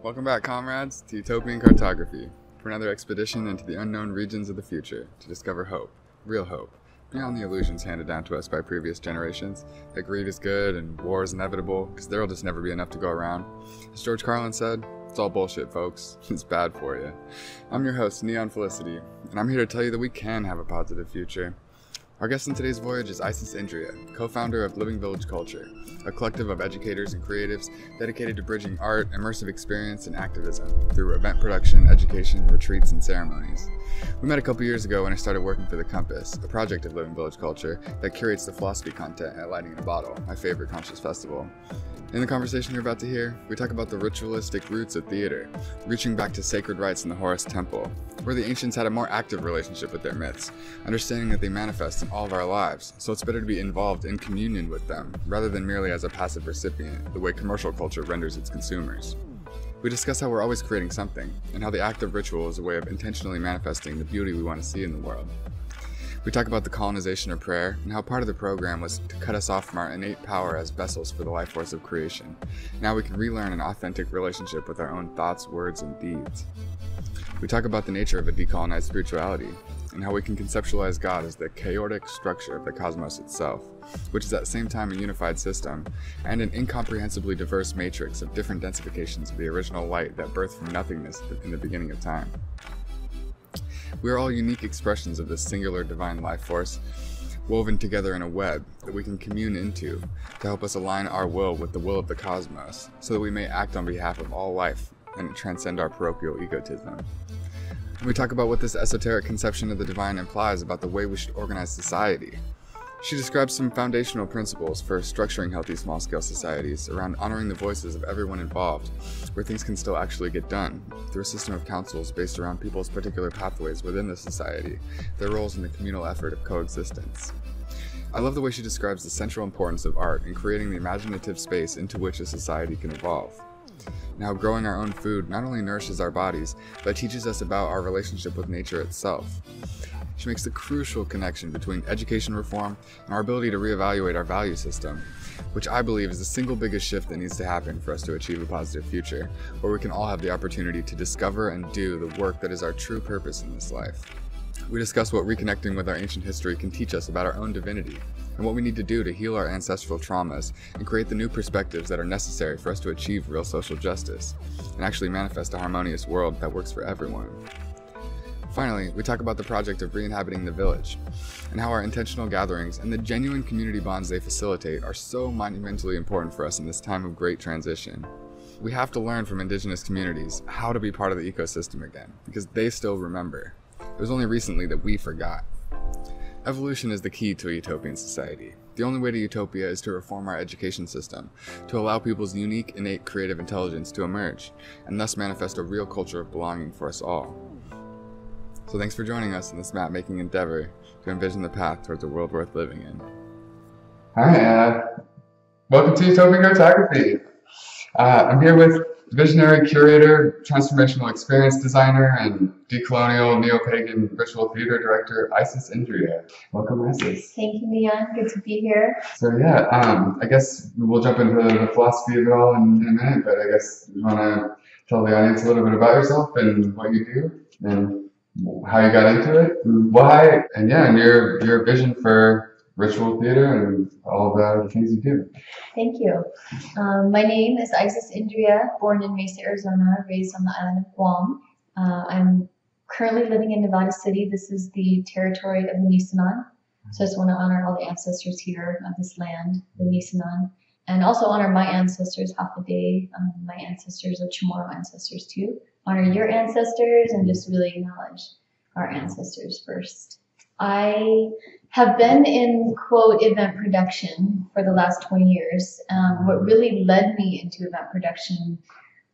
Welcome back, comrades, to Utopian Cartography for another expedition into the unknown regions of the future to discover hope, real hope, beyond the illusions handed down to us by previous generations that greed is good and war is inevitable because there'll just never be enough to go around. As George Carlin said, it's all bullshit, folks. It's bad for you. I'm your host, Neonn Felicity, and I'm here to tell you that we can have a positive future. Our guest on today's voyage is Isis Indriya, co founder of Living Village Culture, a collective of educators and creatives dedicated to bridging art, immersive experience, and activism through event production, education, retreats, and ceremonies. We met a couple years ago when I started working for The Compass, a project of Living Village Culture that curates the philosophy content at Lightning in a Bottle, my favorite conscious festival. In the conversation you're about to hear, we talk about the ritualistic roots of theater, reaching back to sacred rites in the Horus Temple, where the ancients had a more active relationship with their myths, understanding that they manifest in all of our lives, so it's better to be involved in communion with them, rather than merely as a passive recipient, the way commercial culture renders its consumers. We discuss how we're always creating something, and how the act of ritual is a way of intentionally manifesting the beauty we want to see in the world. We talk about the colonization of prayer and how part of the program was to cut us off from our innate power as vessels for the life force of creation. Now we can relearn an authentic relationship with our own thoughts, words, and deeds. We talk about the nature of a decolonized spirituality and how we can conceptualize God as the chaotic structure of the cosmos itself, which is at the same time a unified system and an incomprehensibly diverse matrix of different densifications of the original light that birthed from nothingness in the beginning of time. We are all unique expressions of this singular divine life force, woven together in a web that we can commune into to help us align our will with the will of the cosmos, so that we may act on behalf of all life and transcend our parochial egotism. we talk about what this esoteric conception of the divine implies about the way we should organize society, she describes some foundational principles for structuring healthy small scale societies around honoring the voices of everyone involved, where things can still actually get done, through a system of councils based around people's particular pathways within the society, their roles in the communal effort of coexistence. I love the way she describes the central importance of art in creating the imaginative space into which a society can evolve. Now, growing our own food not only nourishes our bodies, but teaches us about our relationship with nature itself. She makes the crucial connection between education reform and our ability to reevaluate our value system, which I believe is the single biggest shift that needs to happen for us to achieve a positive future, where we can all have the opportunity to discover and do the work that is our true purpose in this life. We discuss what reconnecting with our ancient history can teach us about our own divinity, and what we need to do to heal our ancestral traumas and create the new perspectives that are necessary for us to achieve real social justice and actually manifest a harmonious world that works for everyone. Finally, we talk about the project of re-inhabiting the village, and how our intentional gatherings and the genuine community bonds they facilitate are so monumentally important for us in this time of great transition. We have to learn from indigenous communities how to be part of the ecosystem again, because they still remember. It was only recently that we forgot. Evolution is the key to a utopian society. The only way to utopia is to reform our education system, to allow people's unique, innate creative intelligence to emerge, and thus manifest a real culture of belonging for us all. So thanks for joining us in this map-making endeavor to envision the path towards a world worth living in. Hi, uh, welcome to Utopian Cartography. Uh, I'm here with visionary curator, transformational experience designer, and decolonial neo-pagan ritual theater director Isis Indriya. Welcome, Isis. Thank you, Neonn. Good to be here. So yeah, um, I guess we'll jump into the philosophy of it all in, in a minute, but I guess you want to tell the audience a little bit about yourself and what you do, and how you got into it, why, and yeah, and your your vision for ritual theater and all of the things you do. Thank you. Um, my name is Isis Indriya, born in Mesa, Arizona, raised on the island of Guam. Uh, I'm currently living in Nevada City. This is the territory of the Nisenan. So I just want to honor all the ancestors here of this land, the Nisenan, and also honor my ancestors, Hafaday, um, my ancestors, or Chamorro ancestors too honor your ancestors and just really acknowledge our ancestors first. I have been in quote event production for the last 20 years. Um, what really led me into event production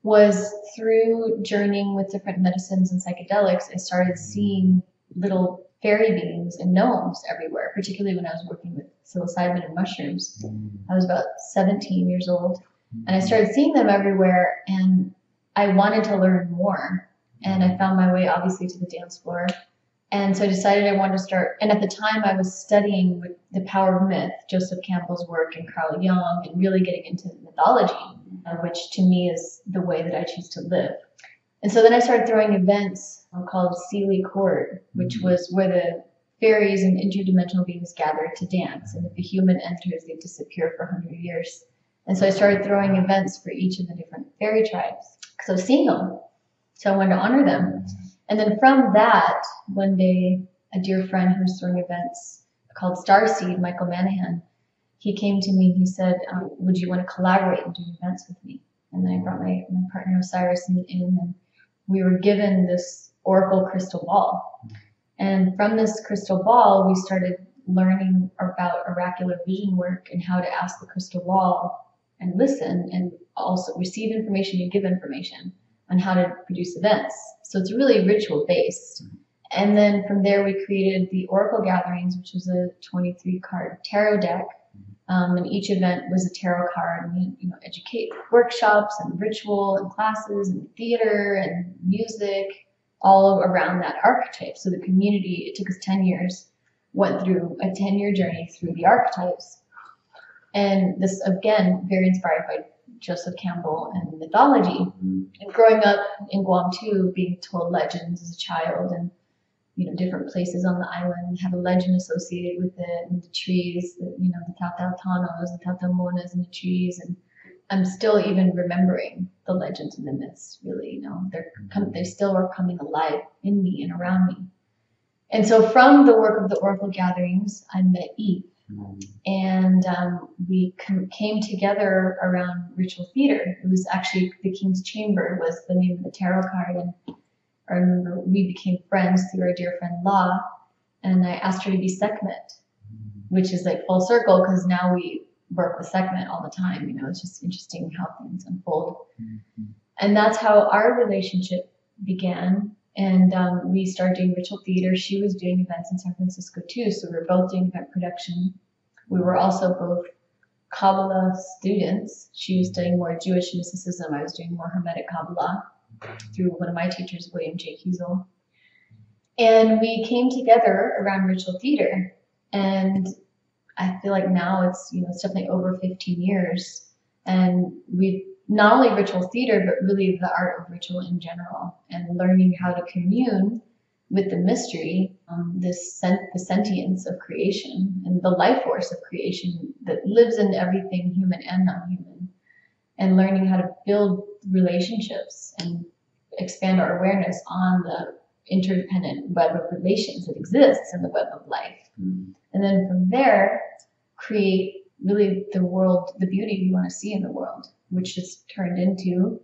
was through journeying with different medicines and psychedelics. I started seeing little fairy beings and gnomes everywhere, particularly when I was working with psilocybin and mushrooms. I was about 17 years old and I started seeing them everywhere and I wanted to learn more. And I found my way obviously to the dance floor. And so I decided I wanted to start. And at the time, I was studying with the power of myth, Joseph Campbell's work, and Carl Jung, and really getting into mythology, uh, which to me is the way that I choose to live. And so then I started throwing events called Seelie Court, which mm-hmm. was where the fairies and interdimensional beings gathered to dance. And if a human enters, they disappear for 100 years. And so I started throwing events for each of the different fairy tribes because I was seeing them. So I wanted to honor them. And then from that, one day, a dear friend who was throwing events called Starseed, Michael Manahan, he came to me. He said, um, "Would you want to collaborate and do events with me?" And then I brought my, my partner Osiris in, in, and we were given this oracle crystal ball. And from this crystal ball, we started learning about oracular vision work and how to ask the crystal ball and listen and also receive information and give information on how to produce events. So it's really ritual based. And then from there, we created the Oracle Gatherings, which was a 23 card tarot deck. Um, and each event was a tarot card. And we you know, educate workshops and ritual and classes and theater and music all around that archetype. So the community, it took us 10 years, went through a 10 year journey through the archetypes. And this, again, very inspired by Joseph Campbell and mythology. Mm-hmm. And growing up in Guam too, being told legends as a child and you know different places on the island have a legend associated with it and the trees, the, you know the Tautautanos, the Taotaomonas and the trees, and I'm still even remembering the legends and the myths. Really, you know they're come, they still are coming alive in me and around me. And so from the work of the Oracle gatherings, I met Eve and um, we com- came together around ritual theater. It was actually the King's Chamber was the name of the tarot card, and I remember we became friends through our dear friend La, and I asked her to be Sekhmet, which is like full circle because now we work with Sekhmet all the time. You know, it's just interesting how things unfold, mm-hmm. and that's how our relationship began. And um, we started doing ritual theater. She was doing events in San Francisco too, so we were both doing event production. We were also both Kabbalah students. She was doing more Jewish mysticism. I was doing more Hermetic Kabbalah through one of my teachers, William J. Kiesel. And we came together around ritual theater. And I feel like now it's, you know, it's definitely over 15 years. And we've not only ritual theater, but really the art of ritual in general and learning how to commune with the mystery, um, this sen- the sentience of creation and the life force of creation that lives in everything human and non-human, and learning how to build relationships and expand our awareness on the interdependent web of relations that exists in the web of life. Mm. And then from there, create really the world, the beauty we want to see in the world, which is turned into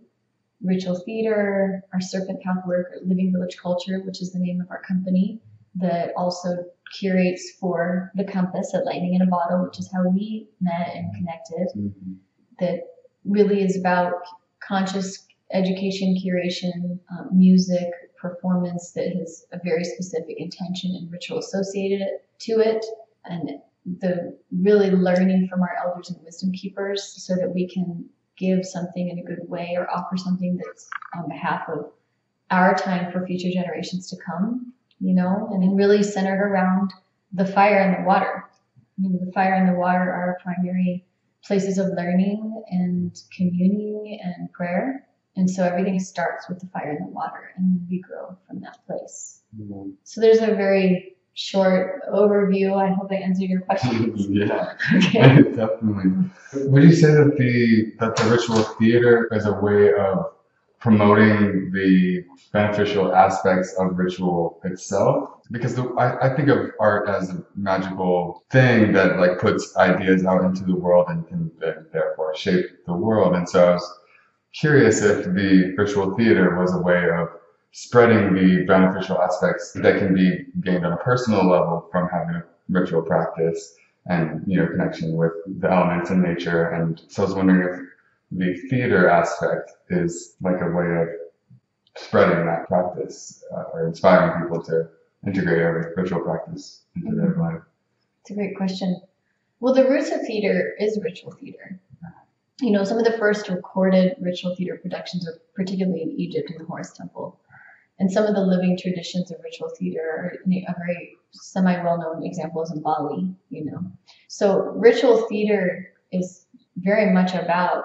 ritual theater, our serpent path work, living village culture, which is the name of our company that also curates for the compass at lightning in a bottle, which is how we met and connected. Mm-hmm. That really is about conscious education, curation, um, music, performance that has a very specific intention and ritual associated to it, and the really learning from our elders and wisdom keepers so that we can give something in a good way or offer something that's on behalf of our time for future generations to come, you know, and then really centered around the fire and the water. You know, the fire and the water are primary places of learning and communing and prayer. And so everything starts with the fire and the water, and then we grow from that place. Mm-hmm. So there's a very short overview. I hope I answered your questions. yeah, okay. definitely. Would you say that the that the ritual theater is a way of promoting the beneficial aspects of ritual itself? Because the, I, I think of art as a magical thing that like puts ideas out into the world and can therefore shape the world. And so I was curious if the ritual theater was a way of spreading the beneficial aspects that can be gained on a personal level from having a ritual practice and you know connection with the elements in nature. And so I was wondering if the theater aspect is like a way of spreading that practice uh, or inspiring people to integrate every ritual practice into their mm-hmm. life. It's a great question. Well, the roots of theater is ritual theater. You know, some of the first recorded ritual theater productions are particularly in Egypt in the Horus Temple And some of the living traditions of ritual theater are a very semi well known example is in Bali, you know. So ritual theater is very much about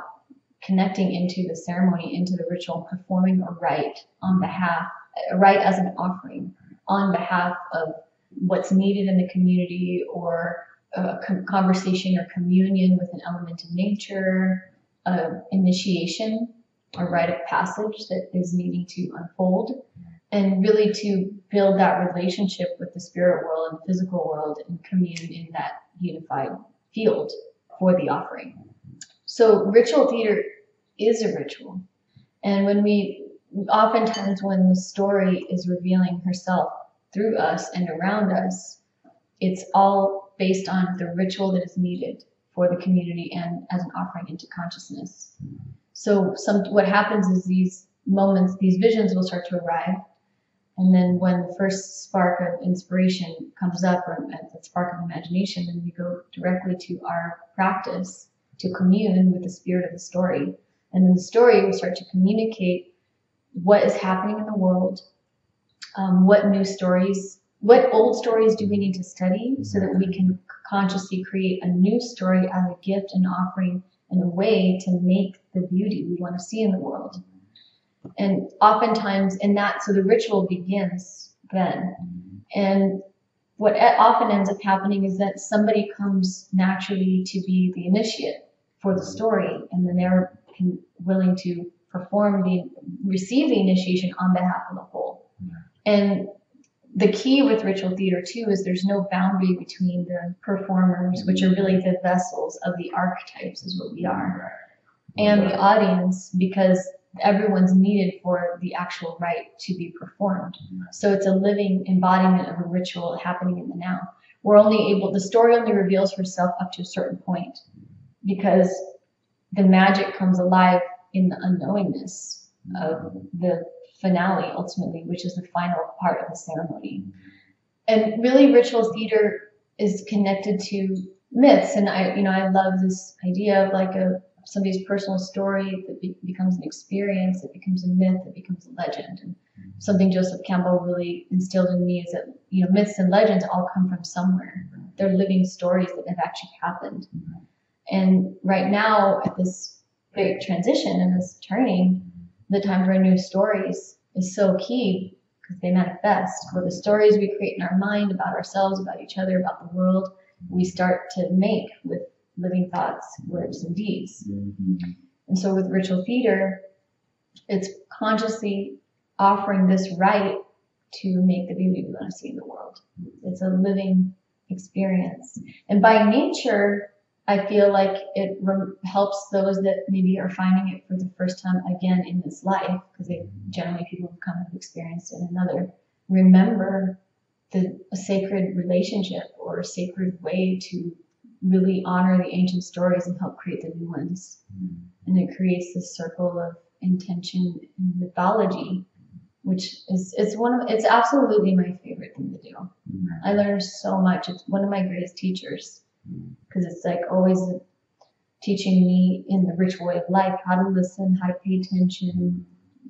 connecting into the ceremony, into the ritual, performing a rite on behalf, a rite as an offering on behalf of what's needed in the community or a conversation or communion with an element of nature, uh, initiation, a rite of passage that is needing to unfold, and really to build that relationship with the spirit world and physical world and commune in that unified field for the offering. So ritual theater is a ritual. And when we, oftentimes when the story is revealing herself through us and around us, it's all based on the ritual that is needed for the community and as an offering into consciousness. So some what happens is these moments, these visions will start to arrive. And then when the first spark of inspiration comes up or the spark of imagination, then we go directly to our practice to commune with the spirit of the story. And then the story will start to communicate what is happening in the world, um, what new stories, what old stories do we need to study so that we can consciously create a new story as a gift and offering in a way to make the beauty we want to see in the world. And oftentimes in that, so the ritual begins then. And what often ends up happening is that somebody comes naturally to be the initiate for the story, and then they're willing to perform the receive the initiation on behalf of the whole. And the key with ritual theater too is there's no boundary between the performers, which are really the vessels of the archetypes, is what we are, and the audience, because everyone's needed for the actual rite to be performed. Mm-hmm. So it's a living embodiment of a ritual happening in the now. We're only able, the story only reveals herself up to a certain point because the magic comes alive in the unknowingness of the finale ultimately, which is the final part of the ceremony. And really, ritual theater is connected to myths, and I, you know, I love this idea of like a somebody's personal story that be- becomes an experience, it becomes a myth, it becomes a legend. And something Joseph Campbell really instilled in me is that you know myths and legends all come from somewhere. They're living stories that have actually happened. And right now, at this great transition and this turning, the time for new stories is so key because they manifest. Where the stories we create in our mind about ourselves, about each other, about the world, we start to make with living thoughts, words, and deeds. Mm-hmm. And so with ritual theater, it's consciously offering this right to make the beauty we want to see in the world. It's a living experience. And by nature, I feel like it re- helps those that maybe are finding it for the first time again in this life, because generally people who come have experienced it in another, remember the a sacred relationship or a sacred way to really honor the ancient stories and help create the new ones. Mm-hmm. And it creates this circle of intention and mythology, which is it's one of it's absolutely my favorite thing to do. Mm-hmm. I learned so much. It's one of my greatest teachers because it's like always teaching me in the rich way of life how to listen, how to pay attention,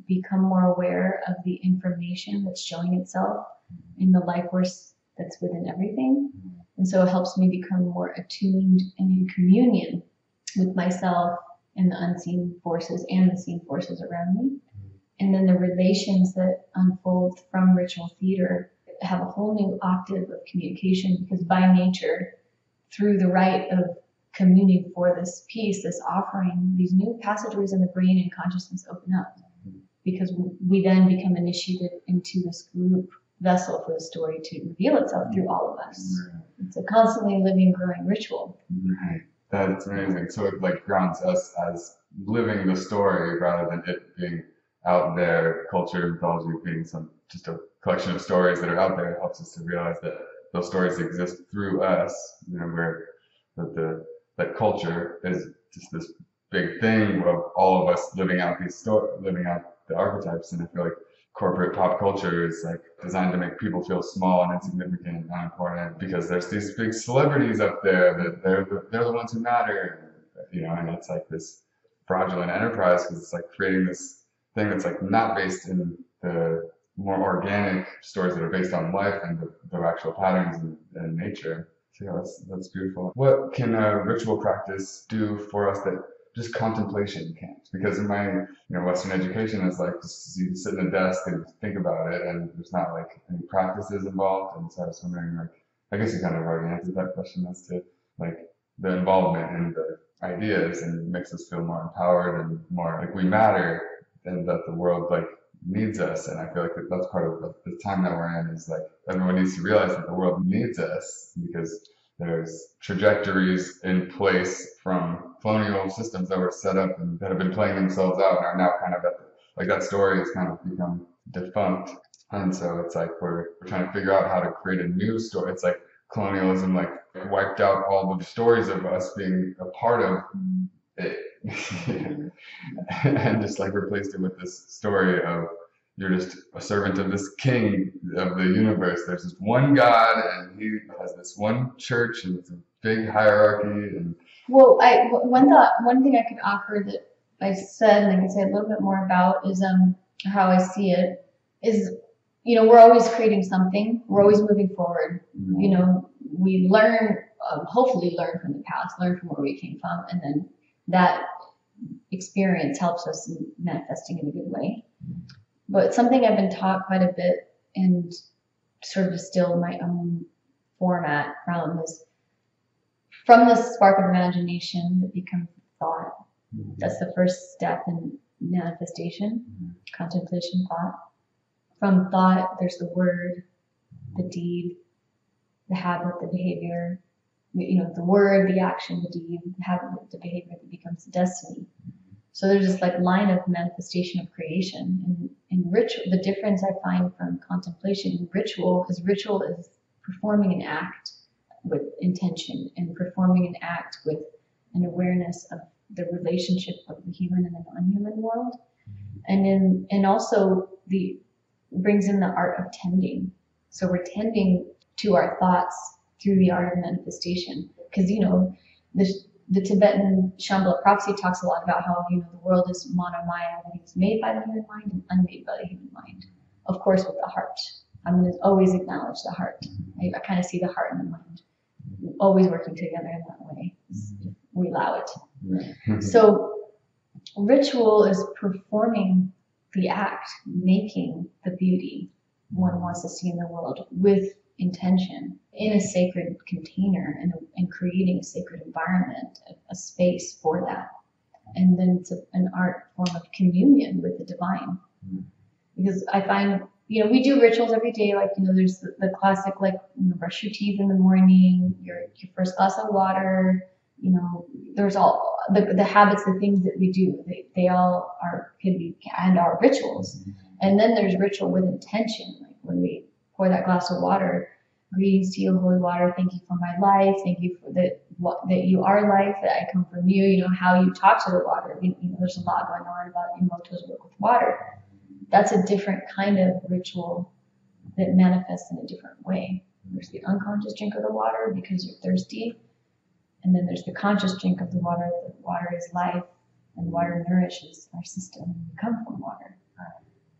become more aware of the information that's showing itself in the life force that's within everything. And so it helps me become more attuned and in communion with myself and the unseen forces and the seen forces around me. And then the relations that unfold from ritual theater have a whole new octave of communication because by nature, through the rite of communing for this piece, this offering, these new passageways in the brain and consciousness open up because we then become initiated into this group vessel for the story to reveal itself through all of us. Mm-hmm. It's a constantly living, growing ritual. Mm-hmm. Right. That's amazing. So it like grounds us as living the story rather than it being out there, culture, mythology being some just a collection of stories that are out there. It helps us to realize that those stories exist through us. You know, where that the that culture is just this big thing of all of us living out these stories, living out the archetypes. And I feel like corporate pop culture is like designed to make people feel small and insignificant and unimportant because there's these big celebrities up there that they're the, they're the ones who matter, you know, and it's like this fraudulent enterprise because it's like creating this thing that's like not based in the more organic stories that are based on life and the, actual patterns in nature. So yeah, that's that's beautiful. What can a ritual practice do for us that just contemplation can't? Because in my you know Western education is like just you sit in a desk and think about it, and there's not like any practices involved. And so I was wondering, like, I guess you kind of already answered that question as to like the involvement and the ideas and it makes us feel more empowered and more like we matter and that the world like needs us. And I feel like that's part of the time that we're in is like everyone needs to realize that the world needs us because there's trajectories in place from colonial systems that were set up and that have been playing themselves out and are now kind of at the, like that story has kind of become defunct. And so it's like we're, we're trying to figure out how to create a new story. It's like colonialism like wiped out all the stories of us being a part of it and just like replaced it with this story of you're just a servant of this king of the universe. There's this one God, and he has this one church, and it's a big hierarchy. And well, I one thought, one thing I could offer that I said, and I can say a little bit more about is um how I see it is, you know, we're always creating something. We're always moving forward. Mm-hmm. You know, we learn, um, hopefully, learn from the past, learn from where we came from, and then that experience helps us in manifesting in a good way. But something I've been taught quite a bit and sort of distilled my own format from is from the spark of imagination that becomes thought. Mm-hmm. That's the first step in manifestation, mm-hmm. contemplation, thought. From thought, there's the word, the deed, the habit, the behavior, you know, the word, the action, the deed, the habit, the behavior that becomes destiny. So there's this like line of manifestation of creation. And in ritual, the difference I find from contemplation and ritual, because ritual is performing an act with intention and performing an act with an awareness of the relationship of the human and the non-human world. Mm-hmm. And in, and also the brings in the art of tending. So we're tending to our thoughts through the art of manifestation. Because, you know, the, the Tibetan Shambhala prophecy talks a lot about how, you know, the world is manomaya, that it's made by the human mind and unmade by the human mind. Of course, with the heart. I'm going to always acknowledge the heart. I, I kind of see the heart and the mind always working together in that way. We allow it. so, ritual is performing the act, making the beauty one wants to see in the world with intention in a sacred container and, and creating a sacred environment, a, a space for that. And then it's a, an art form of communion with the divine. Mm-hmm. Because I find, you know, we do rituals every day, like, you know, there's the, the classic, like, you know, brush your teeth in the morning, your, your first glass of water, you know, there's all the, the habits, the things that we do, they, they all are, can be, and are rituals. Mm-hmm. And then there's ritual with intention, like when we pour that glass of water. Greetings to you, holy water. Thank you for my life. Thank you for that that you are life. That I come from you. You know how you talk to the water. You know, there's a lot going on about Emoto's work with water. That's a different kind of ritual that manifests in a different way. There's the unconscious drink of the water because you're thirsty, and then there's the conscious drink of the water. The water is life, and water nourishes our system. We come from water.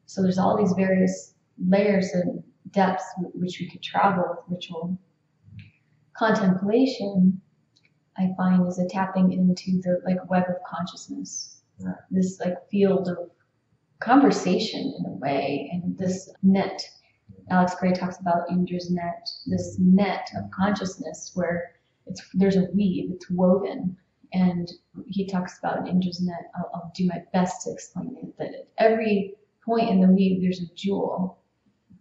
So there's all these various layers and depths which we could travel with ritual. Contemplation, I find, is a tapping into the like web of consciousness, yeah. this like field of conversation in a way, and this net. Alex Grey talks about Indra's net, this net of consciousness where it's there's a weave, it's woven, and he talks about Indra's net. I'll, I'll do my best to explain it. That at every point in the weave, there's a jewel,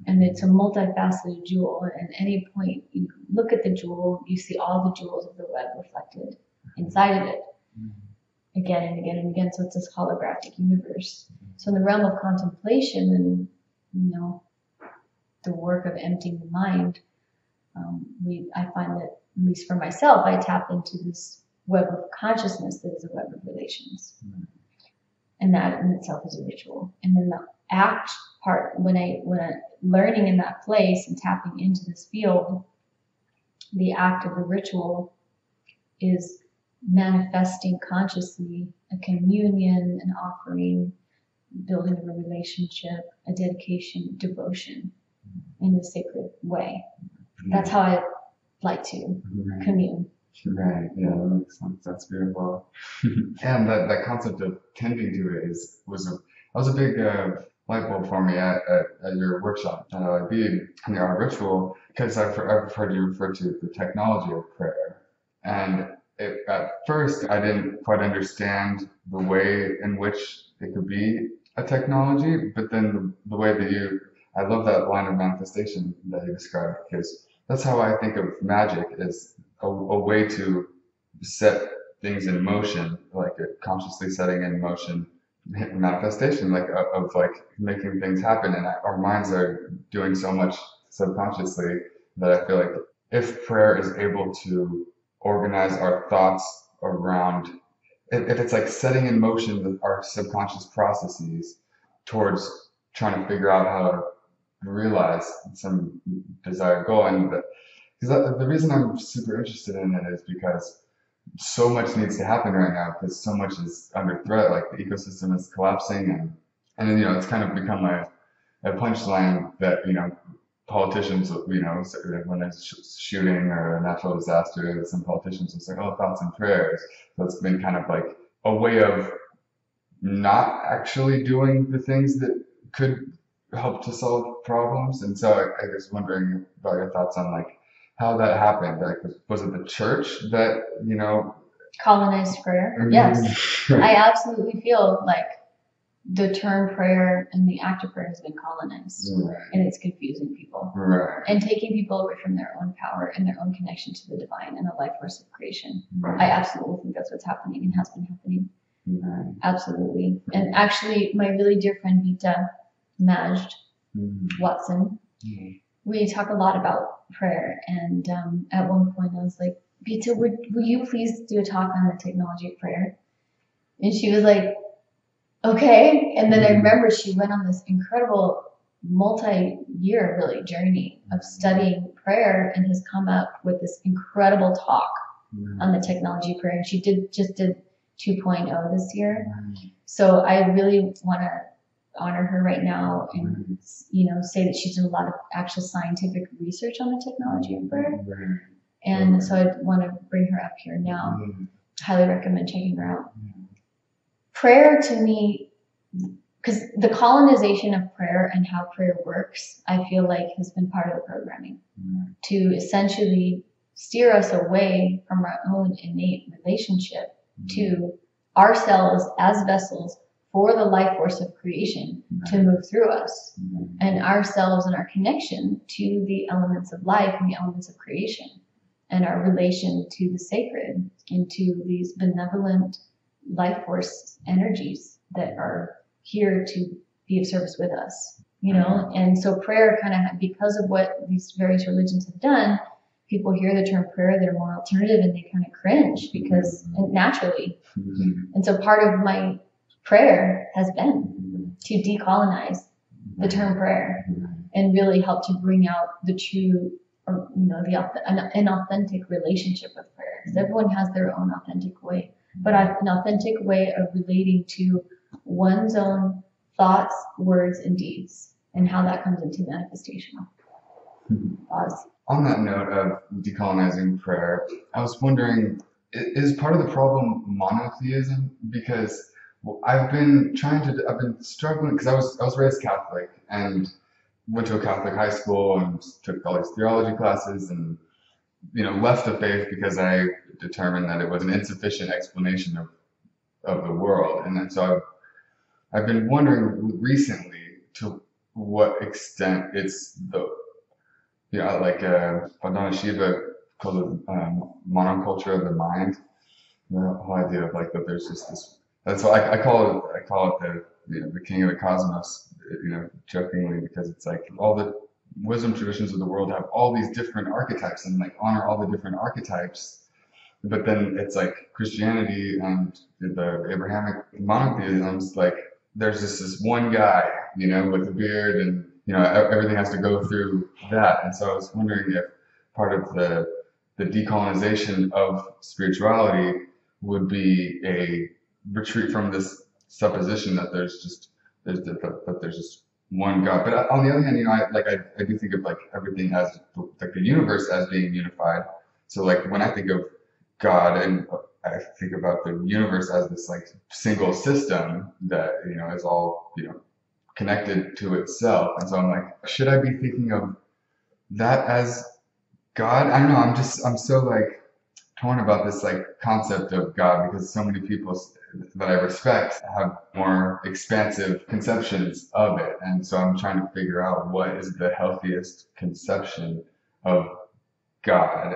and it's a multifaceted jewel. And at any point you look at the jewel, you see all the jewels of the web reflected inside of it mm-hmm. again and again and again. So it's this holographic universe. So in the realm of contemplation and you know the work of emptying the mind, um, we I find that at least for myself, I tap into this web of consciousness that is a web of relations. Mm-hmm. And that in itself is a ritual. And then the act part when I when I learning in that place and tapping into this field, the act of the ritual is manifesting consciously a communion, an offering building a relationship, a dedication, devotion in a sacred way. That's how I like to Right. commune. Right. Yeah, that makes sense. That's beautiful. and that, that concept of tending to it is was a that was a big uh, light bulb for me at, at, at your workshop. At LIB in the art ritual because I've, I've heard you refer to the technology of prayer, and it, at first I didn't quite understand the way in which it could be a technology, but then the, the way that you I love that line of manifestation that you described because that's how I think of magic is a, a way to set things in motion, like consciously setting in motion manifestation, like of, like making things happen. And our minds are doing so much subconsciously that I feel like if prayer is able to organize our thoughts around, if, if it's like setting in motion our subconscious processes towards trying to figure out how to realize some desired goal, and because the reason I'm super interested in it is because so much needs to happen right now because so much is under threat. Like the ecosystem is collapsing, and and then, you know it's kind of become a a punchline that you know politicians you know when there's sh- shooting or a natural disaster, some politicians will say, "Oh, thoughts and prayers." So it's been kind of like a way of not actually doing the things that could help to solve problems. And so I, I was wondering about your thoughts on like how that happened. Like, was, it the church that you know? Colonized prayer. Yes. I absolutely feel like the term prayer and the act of prayer has been colonized Right. and it's confusing people Right. and taking people away from their own power and their own connection to the divine and the life force of creation. I absolutely think that's what's happening and has been happening. Absolutely. And actually, my really dear friend Vita Majd Mhm. Watson, Mhm. We talk a lot about prayer. And um, at one point, I was like, Vita, would, would you please do a talk on the technology of prayer? And she was like, okay. And then I Mhm. remember she went on this incredible multi-year really journey of studying prayer and has come up with this incredible talk Right. on the technology of prayer. And she did just did 2.0 this year. Right. So I really want to honor her right now and you know say that she's done a lot of actual scientific research on the technology of prayer. Right. And so I want to bring her up here now. Mhm. Highly recommend checking her out. Prayer to me, because the colonization of prayer and how prayer works, I feel like has been part of the programming Right. to essentially steer us away from our own innate relationship to ourselves as vessels for the life force of creation to move through us Mhm. and ourselves and our connection to the elements of life and the elements of creation and our relation to the sacred and to these benevolent life force energies that are here to be of service with us you know? And so prayer kind of because of what these various religions have done people hear the term prayer they're more alternative and they kind of cringe because and naturally. Mhm. and so part of my prayer has been to decolonize the term prayer and really help to bring out the true or you know the an, authentic relationship with prayer because everyone has their own authentic way but an authentic way of relating to one's own thoughts words and deeds and how that comes into manifestation. Pause. On that note of decolonizing prayer, I was wondering, is part of the problem monotheism? Because well, I've been trying to, I've been struggling because I was, I was raised Catholic and went to a Catholic high school and took all these theology classes and, you know, left the faith because I determined that it was an insufficient explanation of, of the world. And then so I've, I've been wondering recently to what extent it's the yeah, like uh, Vandana Shiva called it um, monoculture of the mind. The whole idea of like that there's just this. That's why I, I call it. I call it the you know, the king of the cosmos. You know, jokingly because it's like all the wisdom traditions of the world have all these different archetypes and like honor all the different archetypes. But then it's like Christianity and the Abrahamic monotheisms. Like there's just this one guy, you know, with a beard and you know everything has to go through that and so i was wondering if part of the the decolonization of spirituality would be a retreat from this supposition that there's just there's that, that there's just one God. But on the other hand, you know, I like I, I do think of like everything as like the universe as being unified. So like when I think of God and I think about the universe as this like single system that you know is all you know connected to itself. And so I'm like, should I be thinking of that as God? I don't know. I'm just I'm so like torn about this like concept of God because so many people that I respect have more expansive conceptions of it. And so I'm trying to figure out what is the healthiest conception of God.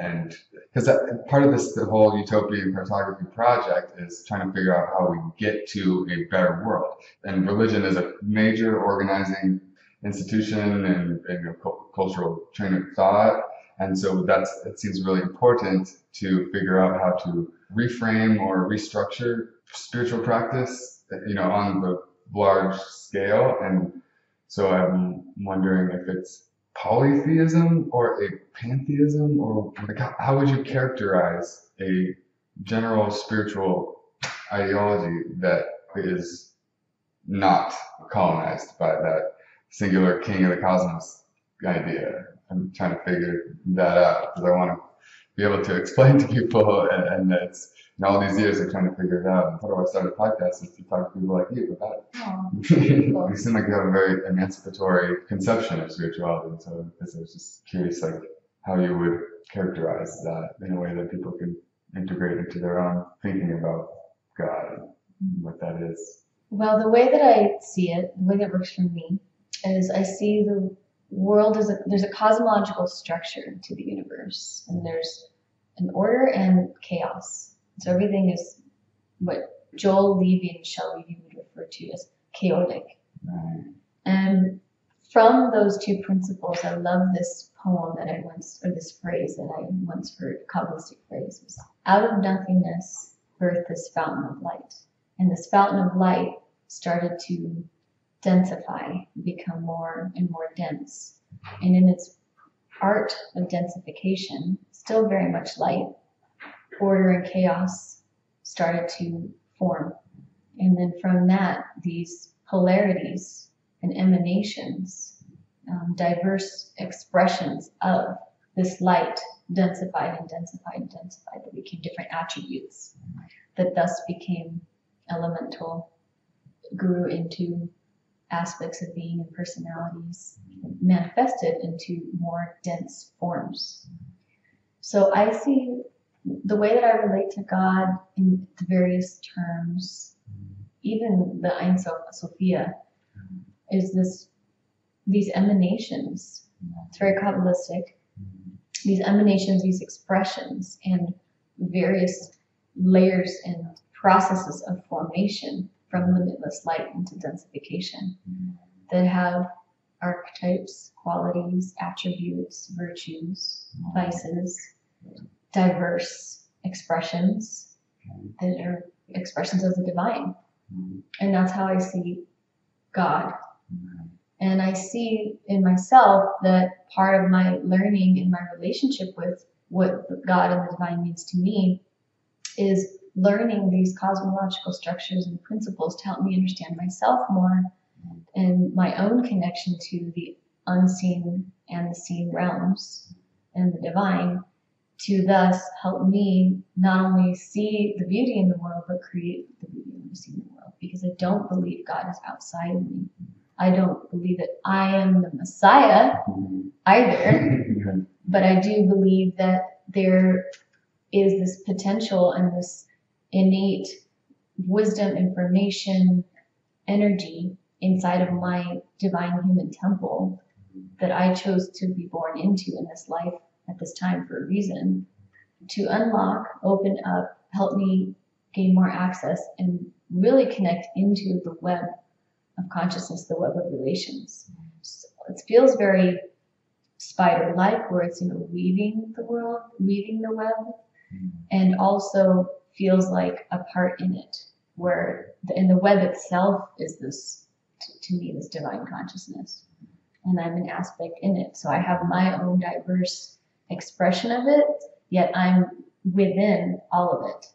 And because part of this, the whole utopian cartography project is trying to figure out how we get to a better world. And religion is a major organizing institution and, and cultural train of thought. And so that's, it seems really important to figure out how to reframe or restructure spiritual practice, you know, on the large scale. And so I'm wondering if it's polytheism or a pantheism or like how, how would you characterize a general spiritual ideology that is not colonized by that singular king of the cosmos idea? I'm trying to figure that out because I want to be able to explain to people, and, and it's in all these years of trying to figure it out. How do I start a podcast? Is to talk to people like you about it. You seem like you have a very emancipatory conception of spirituality, so I was just curious, like how you would characterize that in a way that people can integrate into their own thinking about God and what that is. Well, the way that I see it, the way that works for me, is I see the world is a, there's a cosmological structure to the universe, and there's an order and chaos. So everything is what Joel Levy and Shel Levy would refer to as chaordic. And from those two principles, I love this poem that I once, or this phrase that I once heard, Kabbalistic phrase, was out of nothingness birthed this fountain of light. And this fountain of light started to densify, become more and more dense. And in its art of densification, still very much light, order and chaos started to form. And then from that, these polarities and emanations, um, diverse expressions of this light densified and densified and densified that became different attributes that thus became elemental, grew into aspects of being and personalities manifested into more dense forms. So I see the way that I relate to God in the various terms, even the Ein Sophia, is this these emanations. It's very Kabbalistic. These emanations, these expressions, and various layers and processes of formation from limitless light into densification. Mm-hmm. That have archetypes, qualities, attributes, virtues, mm-hmm. vices, diverse expressions mm-hmm. that are expressions of the divine. And that's how I see God. And I see in myself that part of my learning in my relationship with what God and the divine means to me is learning these cosmological structures and principles to help me understand myself more and my own connection to the unseen and the seen realms and the divine to thus help me not only see the beauty in the world but create the beauty in the world because I don't believe God is outside of me. I don't believe that I am the Messiah either, but I do believe that there is this potential and this innate wisdom, information, energy inside of my divine human temple that I chose to be born into in this life at this time for a reason to unlock, open up, help me gain more access and really connect into the web of consciousness, the web of relations. So it feels very spider like where it's, you know, weaving the world, weaving the web, and also feels like a part in it, where the, in the web itself is this, to, to me, this divine consciousness. And I'm an aspect in it. So I have my own diverse expression of it, yet I'm within all of it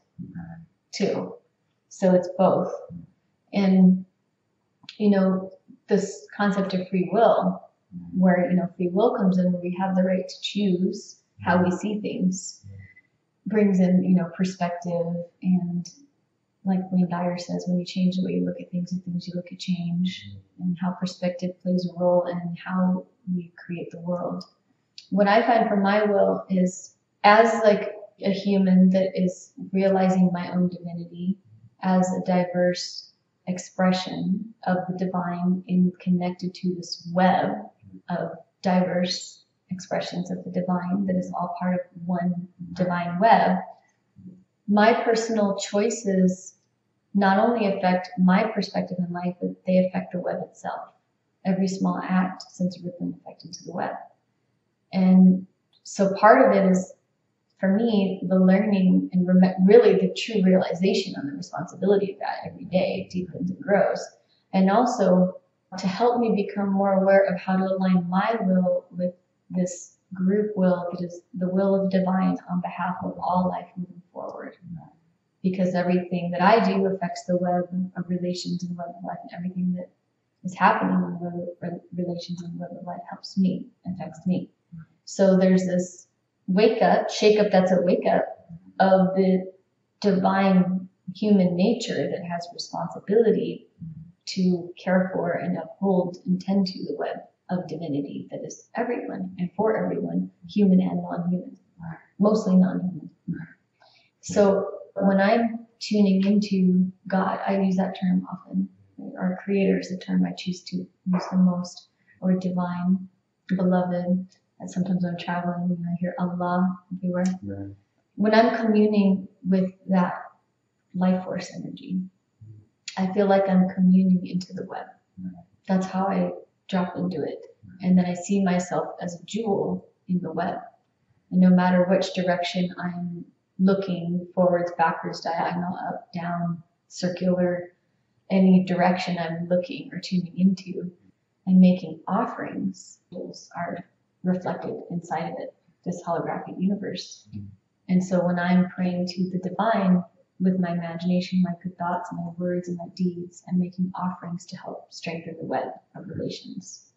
too. So it's both. And you know, this concept of free will, where, you know, free will comes in where we have the right to choose how we see things, brings in, you know, perspective and like Wayne Dyer says, when you change the way you look at things, and things you look at change, and how perspective plays a role in how we create the world. What I find for my will is as like a human that is realizing my own divinity as a diverse expression of the divine in connected to this web of diverse expressions of the divine that is all part of one divine web. My personal choices not only affect my perspective in life, but they affect the web itself. Every small act sends a rippling effect into the web. And so part of it is for me, the learning and really the true realization on the responsibility of that every day deepens and grows. And also to help me become more aware of how to align my will with this group will that is the will of divine on behalf of all life moving forward. Because everything that I do affects the web of relations and web of life, and everything that is happening in the web of relations and web of life helps me, affects me. So there's this wake up, shake up that's a wake up of the divine human nature that has responsibility to care for and uphold and tend to the web of divinity that is everyone and for everyone, human and non-human, mostly non-human. So when I'm tuning into God, I use that term often. Our creator is the term I choose to use the most, or divine, beloved, and sometimes when I'm traveling, know, I hear Allah everywhere. Right. When I'm communing with that life force energy, I feel like I'm communing into the web. Right. That's how I drop into it. And then I see myself as a jewel in the web. And no matter which direction I'm looking, forwards, backwards, diagonal, up, down, circular, any direction I'm looking or tuning into, I'm making offerings. Those are reflected inside of it, this holographic universe. Mm-hmm. And so when I'm praying to the divine with my imagination, my good thoughts, my words, and my deeds, I'm making offerings to help strengthen the web of relations.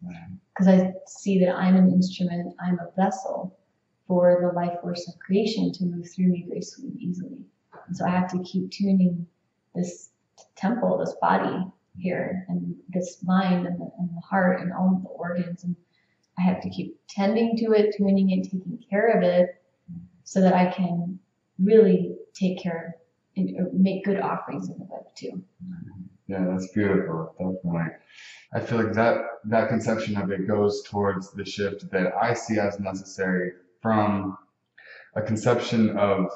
Because I see that I'm an instrument, I'm a vessel for the life force of creation to move through me gracefully and easily. And so I have to keep tuning this temple, this body here, and this mind and the, and the heart and all of the organs and I have to keep tending to it, tuning it, taking care of it, so that I can really take care and uh, make good offerings in the web too. Yeah, that's beautiful. Definitely. I feel like that that conception of it goes towards the shift that I see as necessary from a conception of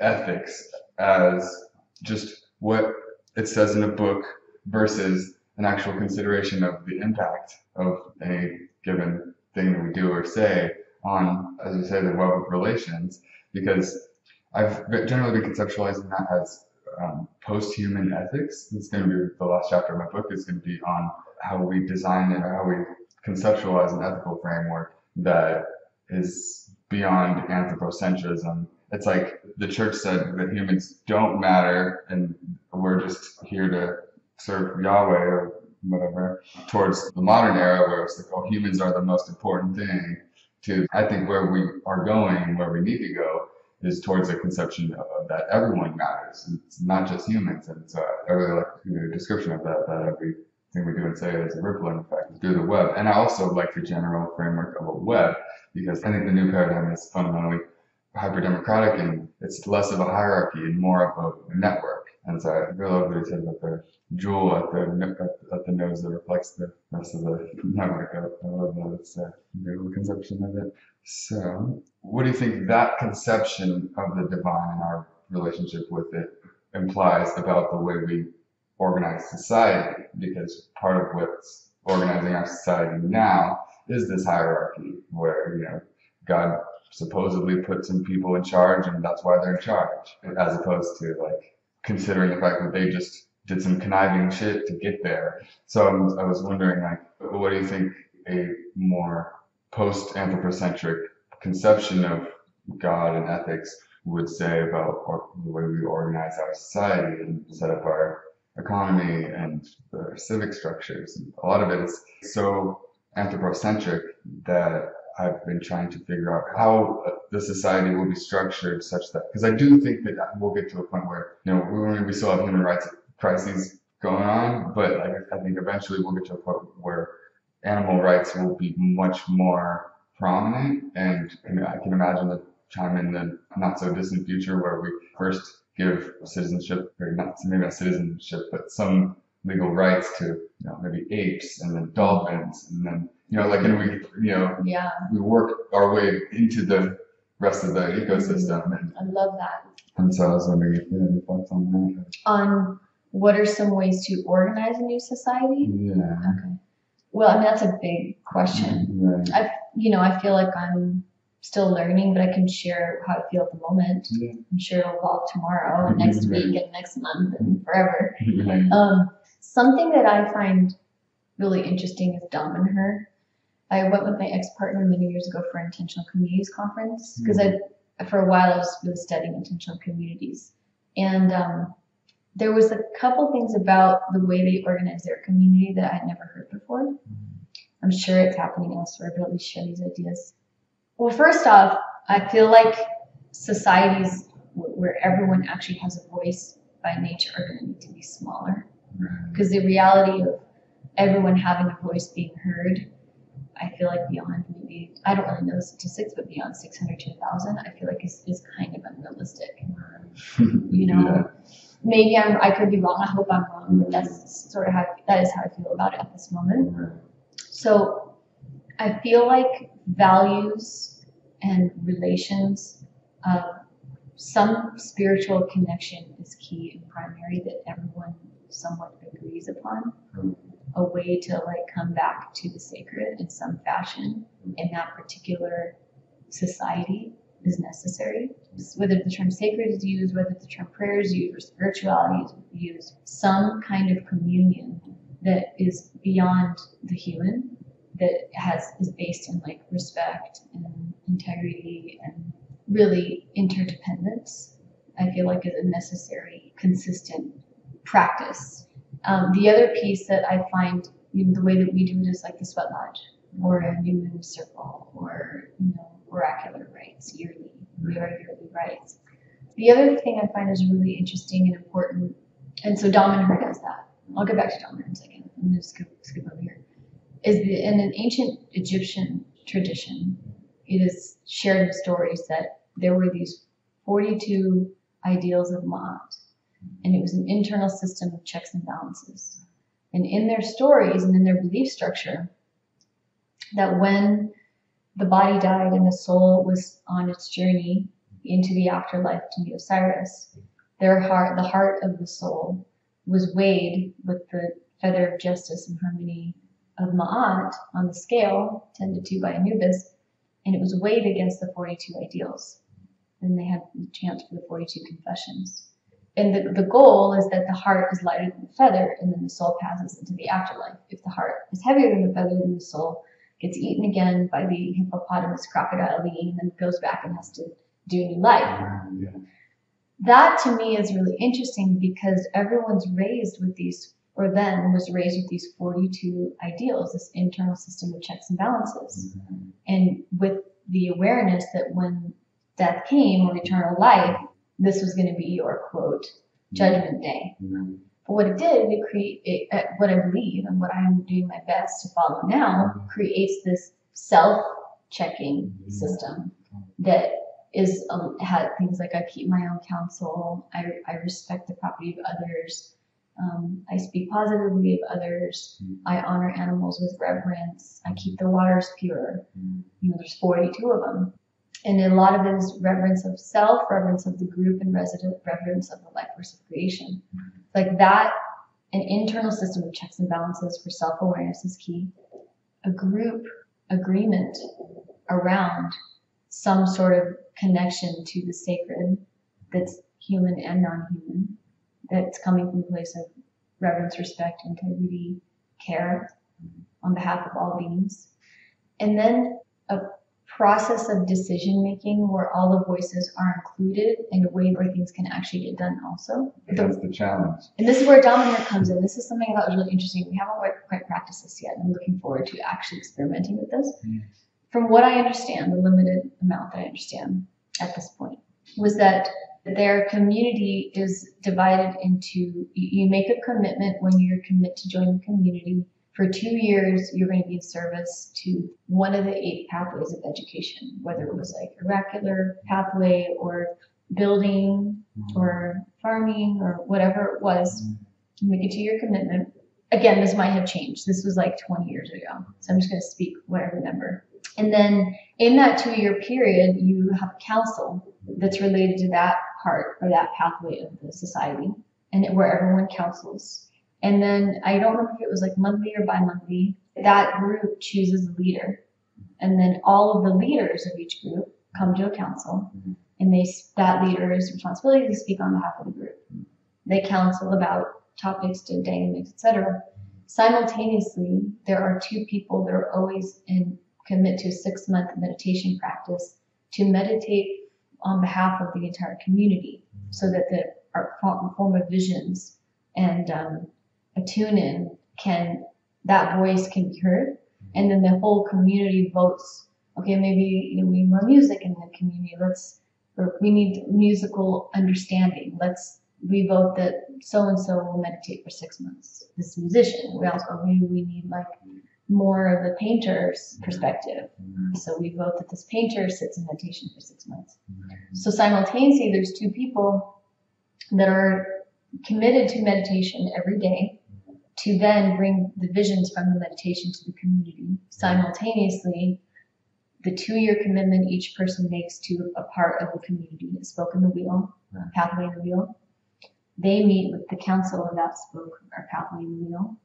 ethics as just what it says in a book versus an actual consideration of the impact of a given thing that we do or say on, as you say, the web of relations, because I've generally been conceptualizing that as um, post-human ethics. It's going to be the last chapter of my book is going to be on how we design it or how we conceptualize an ethical framework that is beyond anthropocentrism. It's like the church said that humans don't matter and we're just here to serve Yahweh or whatever, towards the modern era where it's like, oh, humans are the most important thing, to I think where we are going, where we need to go, is towards a conception of, that everyone matters. It's not just humans. And so I really like the description of that, that everything we do and say is a rippling effect through the web. And I also like the general framework of a web because I think the new paradigm is fundamentally hyper democratic and it's less of a hierarchy and more of a network. And so I really love what you said about the jewel at the at, the nose that reflects the rest of the network. I, love that. It's a beautiful conception of it. So, what do you think that conception of the divine and our relationship with it implies about the way we organize society? Because part of what's organizing our society now is this hierarchy where you know God supposedly put some people in charge and that's why they're in charge, as opposed to like considering the fact that they just did some conniving shit to get there. So i was wondering, like, what do you think a more post-anthropocentric conception of God and ethics would say about or, the way we organize our society and set up our economy and the civic structures. A lot of it is so anthropocentric that I've been trying to figure out how the society will be structured such that, because I do think that we'll get to a point where, you know, we, we still have human rights crises going on, but like, I think eventually we'll get to a point where animal rights will be much more prominent. And I can imagine the time in the not so distant future where we first give citizenship, or not maybe not citizenship, but some legal rights to you know maybe apes and then dolphins and then you know like and we you know yeah we work our way into the rest of the ecosystem and I love that. And so I was wondering if you had any thoughts on that. On what are some ways to organize a new society? Yeah. Okay. Well, I mean that's a big question. Mm-hmm. Right. I you know I feel like I'm still learning, but I can share how I feel at the moment. Yeah. I'm sure it'll evolve tomorrow and next Right. week and next month and forever. Right. Um, something that I find really interesting is Damanhur. I went with my ex-partner many years ago for an intentional communities conference because I, for a while, I was really studying intentional communities, and um, there was a couple things about the way they organize their community that I had never heard before. I'm sure it's happening elsewhere, but at least share these ideas. Well, first off, I feel like societies where everyone actually has a voice by nature are going to need to be smaller because the reality of everyone having a voice being heard, I feel like beyond maybe I don't really know the statistics, but beyond 600 to 1,000, I feel like is, is kind of unrealistic. You know, Yeah. maybe I'm I could be wrong. I hope I'm wrong, but that's sort of how that is how I feel about it at this moment. So I feel like values and relations of some spiritual connection is key and primary that everyone somewhat agrees upon. Mm. A way to like come back to the sacred in some fashion in that particular society is necessary. Whether the term sacred is used, whether the term prayer is used, or spirituality is used, some kind of communion that is beyond the human that has is based in like respect and integrity and really interdependence i feel like is a necessary consistent practice. Um, the other piece that i find you know, the way that we do it is like the sweat lodge or a new moon circle or you know oracular rites yearly we are yearly rites. The other thing i find is really interesting and important and so Damanhur does that. I'll get back to Damanhur in a second i'm going to scoop, scoop over here is the, in an ancient Egyptian tradition, it is shared in stories that there were these 42 ideals of Ma'at, and it was an internal system of checks and balances. And in their stories and in their belief structure, that when the body died and the soul was on its journey into the afterlife to meet Osiris, their heart, the heart of the soul, was weighed with the feather of justice and harmony of Ma'at on the scale, tended to by Anubis, and it was weighed against the 42 ideals. Then they had the chance for the 42 confessions. And the, the goal is that the heart is lighter than the feather, and then the soul passes into the afterlife. If the heart is heavier than the feather, then the soul gets eaten again by the hippopotamus crocodile and then goes back and has to do new life Yeah. that to me is really interesting because everyone's raised with these or then was raised with these 42 ideals this internal system of checks and balances. And with the awareness that when death came or eternal life this was going to be your quote judgment day. Right. but what it did it create it, uh, what i believe and what i'm doing my best to follow now creates this self-checking Mhm. system that is um, had things like I keep my own counsel, I, I respect the property of others, um, I speak positively of others, Mhm. I honor animals with reverence, I keep the waters pure. Mhm. You know, there's 42 of them. And a lot of it is reverence of self, reverence of the group, and resident reverence of the life force of creation. Like that, an internal system of checks and balances for self awareness is key. A group agreement around some sort of connection to the sacred that's human and non-human that's coming from a place of reverence respect integrity care on behalf of all beings and then a process of decision making where all the voices are included in a way where things can actually get done also. That's the challenge. And this is where Damanhur comes in. This is something I thought was really interesting. We haven't quite, quite practiced this yet. I'm looking forward to actually experimenting with this. Mm. From what I understand, the limited amount that I understand at this point, was that their community is divided into you, make a commitment when you commit to join the community. For two years, you're going to be in service to one of the eight pathways of education, whether it was like a regular pathway or building mm-hmm. or farming or whatever it was. Mm-hmm. You make a two year commitment. Again, this might have changed. This was like 20 years ago. So I'm just going to speak what I remember. And then in that two year period, you have a council that's related to that part or that pathway of the society and it, where everyone counsels. And then I don't remember if it was like monthly or bi monthly, that group chooses a leader. And then all of the leaders of each group come to a council mm-hmm. and they that leader's responsibility to speak on behalf of the group. They counsel about topics to dynamics, etc. Simultaneously, there are two people that are always in commit to a six month meditation practice to meditate on behalf of the entire community so that the art form of visions and um, a tune in can that voice can be heard. And then the whole community votes okay maybe you know, we need more music in the community. Let's we need musical understanding. Let's we vote that so and so will meditate for six months this musician. We also maybe we need like more of the painter's mm-hmm. perspective. Mm-hmm. So we vote that this painter sits in meditation for six months. Mm-hmm. So simultaneously, there's two people that are committed to meditation every day to then bring the visions from the meditation to the community. Simultaneously, the two year commitment each person makes to a part of the community, a spoke in the wheel, a pathway in the wheel. They meet with the council of that spoke or pathway in the wheel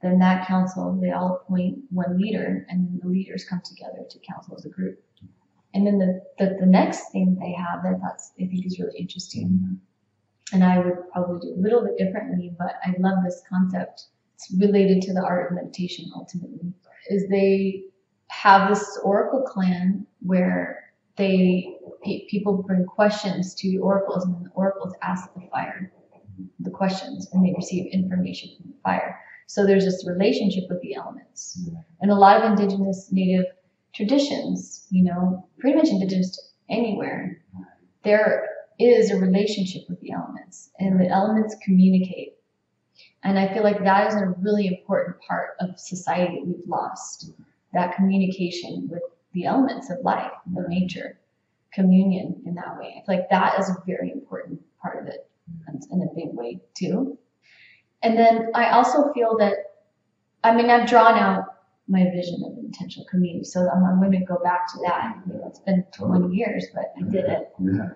then that council, they all appoint one leader, and the leaders come together to council as a group. And then the, the, the next thing they have that that's, I think is really interesting, and I would probably do a little bit differently, but I love this concept. It's related to the art of meditation ultimately, is they have this oracle clan where they people bring questions to the oracles and then the oracles ask the fire the questions and they receive information from the fire so there's this relationship with the elements. Mm-hmm. And a lot of indigenous native traditions, you know, pretty much indigenous anywhere, there is a relationship with the elements and the elements communicate. And I feel like that is a really important part of society that we've lost. That communication with the elements of life, the nature, communion in that way. I feel like that is a very important part of it in a big way too. And then I also feel that, I mean, I've drawn out my vision of an intentional community. So I'm, I'm going to go back to that. You know, it's been 20 years, but I did it. Yeah.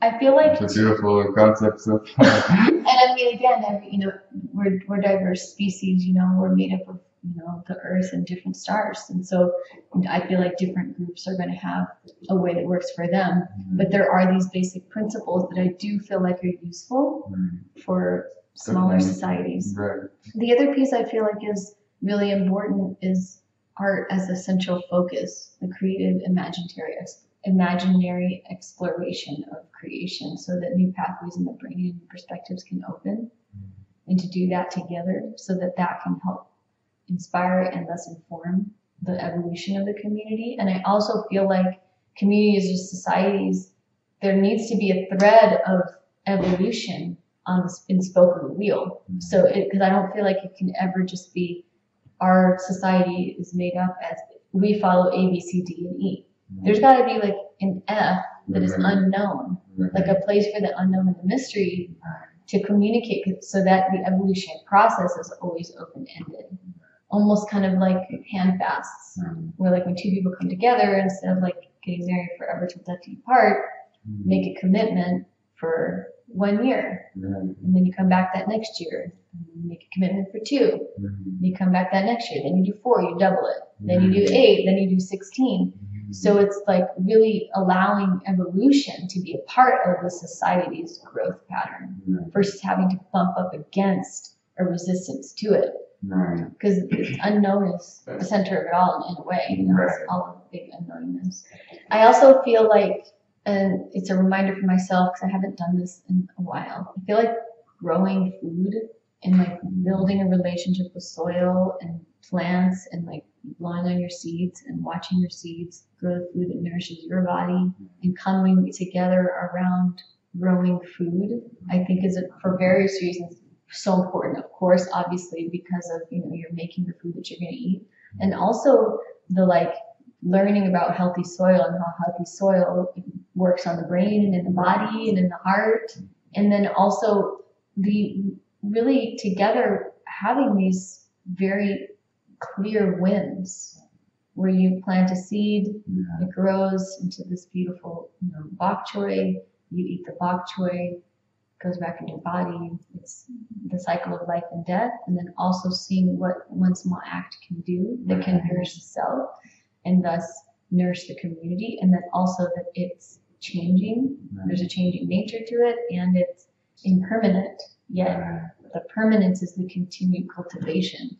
I feel like it's a beautiful concept so and I mean, again, every, you know, we're we're diverse species. You know, we're made up of you know the Earth and different stars, and so I feel like different groups are going to have a way that works for them. Mm-hmm. But there are these basic principles that I do feel like are useful mm-hmm. for smaller societies. Right. The other piece I feel like is really important is art as a central focus, the creative imaginary imaginary exploration of creation so that new pathways in the brain and perspectives can open mm. and to do that together so that that can help inspire and thus inform the evolution of the community and i also feel like communities or societies there needs to be a thread of evolution Um, on in spoke of the wheel. Hmm. So because I don't feel like it can ever just be our society is made up as we follow A, B, C, D, and E. Hmm. There's got to be like an F that is unknown, like a place for the unknown and the mystery um, to communicate so that the evolutionary process is always open ended. Hmm. Almost kind of like handfasts, where like when two people come together, instead of like getting married forever to death apart, make a commitment for one year. And then you come back that next year. You make a commitment for 2 mm-hmm. You come back that next year. Then you do four, you double it. Then you do eight, then you do 16. Mm-hmm. So it's like really allowing evolution to be a part of the society's growth pattern versus having to bump up against a resistance to it. Because right. unknown is the center of it all in a way. You know, right. all big unknowingness. I also feel like, and it's a reminder for myself because I haven't done this in a while. I feel like growing food and like building a relationship with soil and plants and like blowing on your seeds and watching your seeds grow the food that nourishes your body and coming together around growing food, I think is for various reasons so important. Of course, obviously because of you know you're making the food that you're going to eat, and also the like learning about healthy soil and how healthy soil works on the brain and in the body and in the heart, and then also the really together having these very clear wins where you plant a seed, yeah. it grows into this beautiful you know, bok choy, you eat the bok choy, goes back in your body. It's the cycle of life and death, and then also seeing what one small act can do that can nourish the self and thus nourish the community, and then also that it's changing. There's a changing nature to it, and it's impermanent. Yet the permanence is the continued cultivation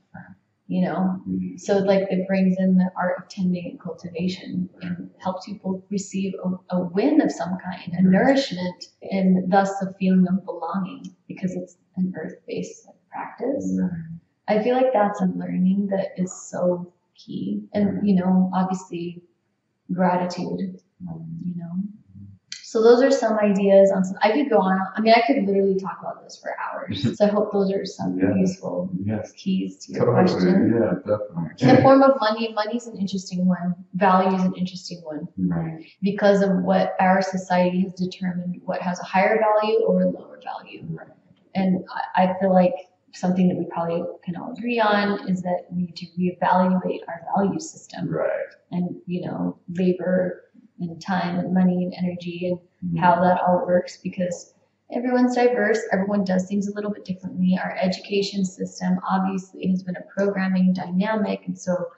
you know mm-hmm. so like it brings in the art of tending and cultivation and helps people receive a, a win of some kind a mm-hmm. nourishment and thus a feeling of belonging because it's an earth-based practice mm-hmm. i feel like that's a learning that is so key and you know obviously gratitude um, you know so those are some ideas on some. I could go on. I mean, I could literally talk about this for hours. Mm-hmm. so I hope those are some yeah. useful yes. keys to your totally. question. Yeah, definitely. In the form of money, money is an interesting one. Value is an interesting one. Right. Because of what our society has determined, what has a higher value or a lower value. Right. And I, I feel like something that we probably can all agree on is that we need to reevaluate our value system. Right. And you know, labor and time and money and energy and mm-hmm. how that all works because everyone's diverse, everyone does things a little bit differently. Our education system obviously has been a programming dynamic, and so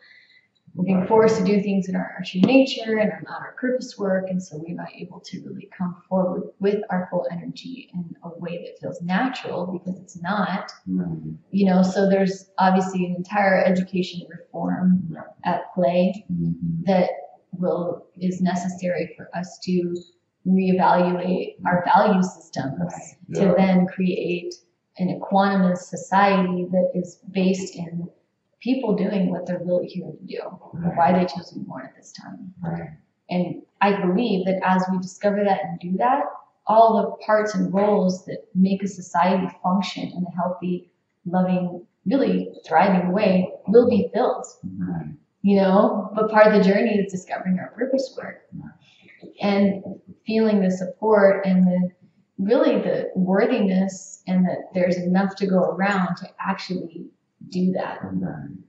we're being forced to do things in our, our true nature and our not our purpose work, and so we're not able to really come forward with our full energy in a way that feels natural because it's not. Mm-hmm. You know, so there's obviously an entire education reform at play mm-hmm. that will is necessary for us to reevaluate our value systems yeah. to then create an equanimous society that is based in people doing what they're really here to do, right. why they chose to be born at this time. Right. And I believe that as we discover that and do that, all the parts and roles that make a society function in a healthy, loving, really thriving way will be filled. Right you know, but part of the journey is discovering our purpose work and feeling the support and the really the worthiness and that there's enough to go around to actually do that.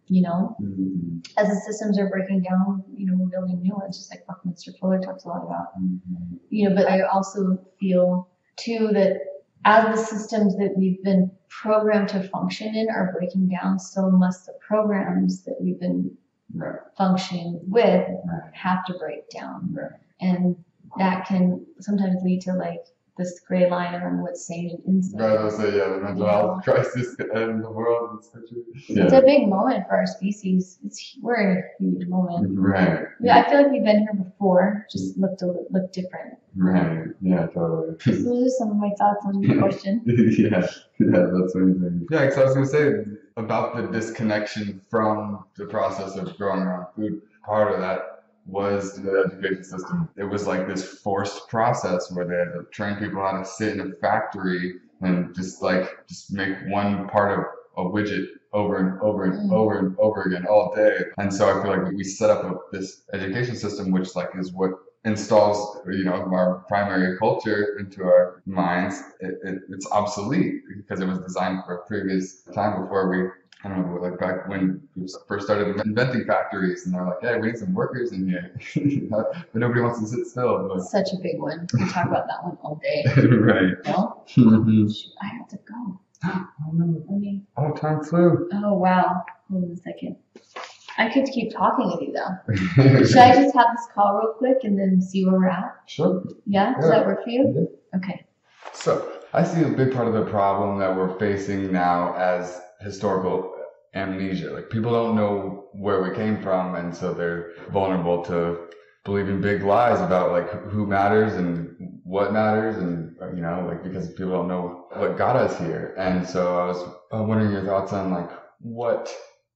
You know, mm-hmm. as the systems are breaking down, you know, we're building new ones, just like Buckminster Fuller talks a lot about. Mm-hmm. You know, but I also feel too that as the systems that we've been programmed to function in are breaking down, so must the programs that we've been right. function with right. have to break down. Right. And that can sometimes lead to like this gray line around what's sane and insane. Right, I'll say, yeah, the mental health crisis in the world in this country. Yeah. It's a big moment for our species. It's we're in a huge moment. Right. Yeah, I feel like we've been here before, just looked a looked different. Right. Yeah, totally. So those are some of my thoughts on the question. yeah, yeah, that's amazing. Yeah, because I was gonna say about the disconnection from the process of growing our own food. Part of that was the education system. It was like this forced process where they had to train people how to sit in a factory and just like just make one part of a widget over and over and mm. over and over again all day. And so I feel like we set up a, this education system, which like is what installs you know our primary culture into our minds. It, it, it's obsolete because it was designed for a previous time before we I don't know, like back when we first started inventing factories, and they're like, "Hey, we need some workers in here," but nobody wants to sit still. But... Such a big one. We talk about that one all day. right. No. Mm-hmm. I have to go. oh no. Let me. Oh, time flew. Oh wow. Hold on a second. I could keep talking with you though. Should I just have this call real quick and then see where we're at? Sure. Yeah. Does that work for you? Yeah. Okay. So I see a big part of the problem that we're facing now as historical amnesia. Like people don't know where we came from, and so they're vulnerable to believing big lies about like who matters and what matters, and you know, like because people don't know what got us here. And so I was uh, wondering your thoughts on like what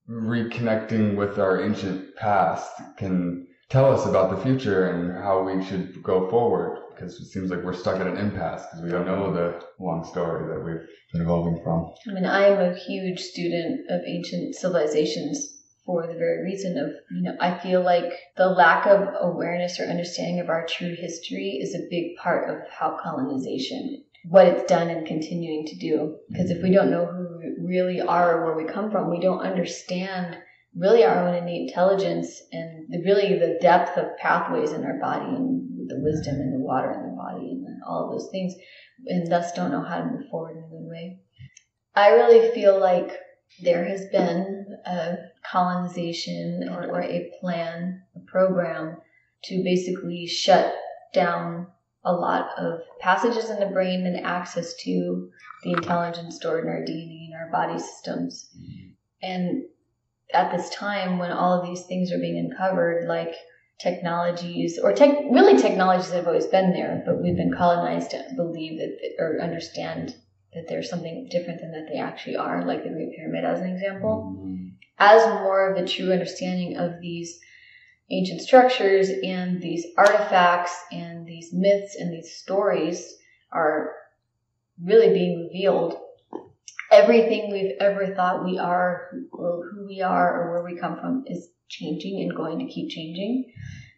reconnecting with our ancient past can tell us about the future and how we should go forward because it seems like we're stuck at an impasse because we don't know the long story that we've been evolving from. I mean, I am a huge student of ancient civilizations for the very reason of, you know, I feel like the lack of awareness or understanding of our true history is a big part of how colonization, what it's done and continuing to do. Because if we don't know who we really are or where we come from, we don't understand really our own innate intelligence and really the depth of pathways in our body and the wisdom and the water in the body and all those things, and thus don't know how to move forward in a good way. I really feel like there has been a colonization or, or a plan, a program to basically shut down a lot of passages in the brain and access to the intelligence stored in our DNA and our body systems. And at this time when all of these things are being uncovered, like technologies or tech, really technologies have always been there, but we've been colonized to believe that or understand that there's something different than that they actually are, like the Great Pyramid as an example. Mm-hmm. As more of a true understanding of these ancient structures and these artifacts and these myths and these stories are really being revealed everything we've ever thought we are or who we are or where we come from is changing and going to keep changing.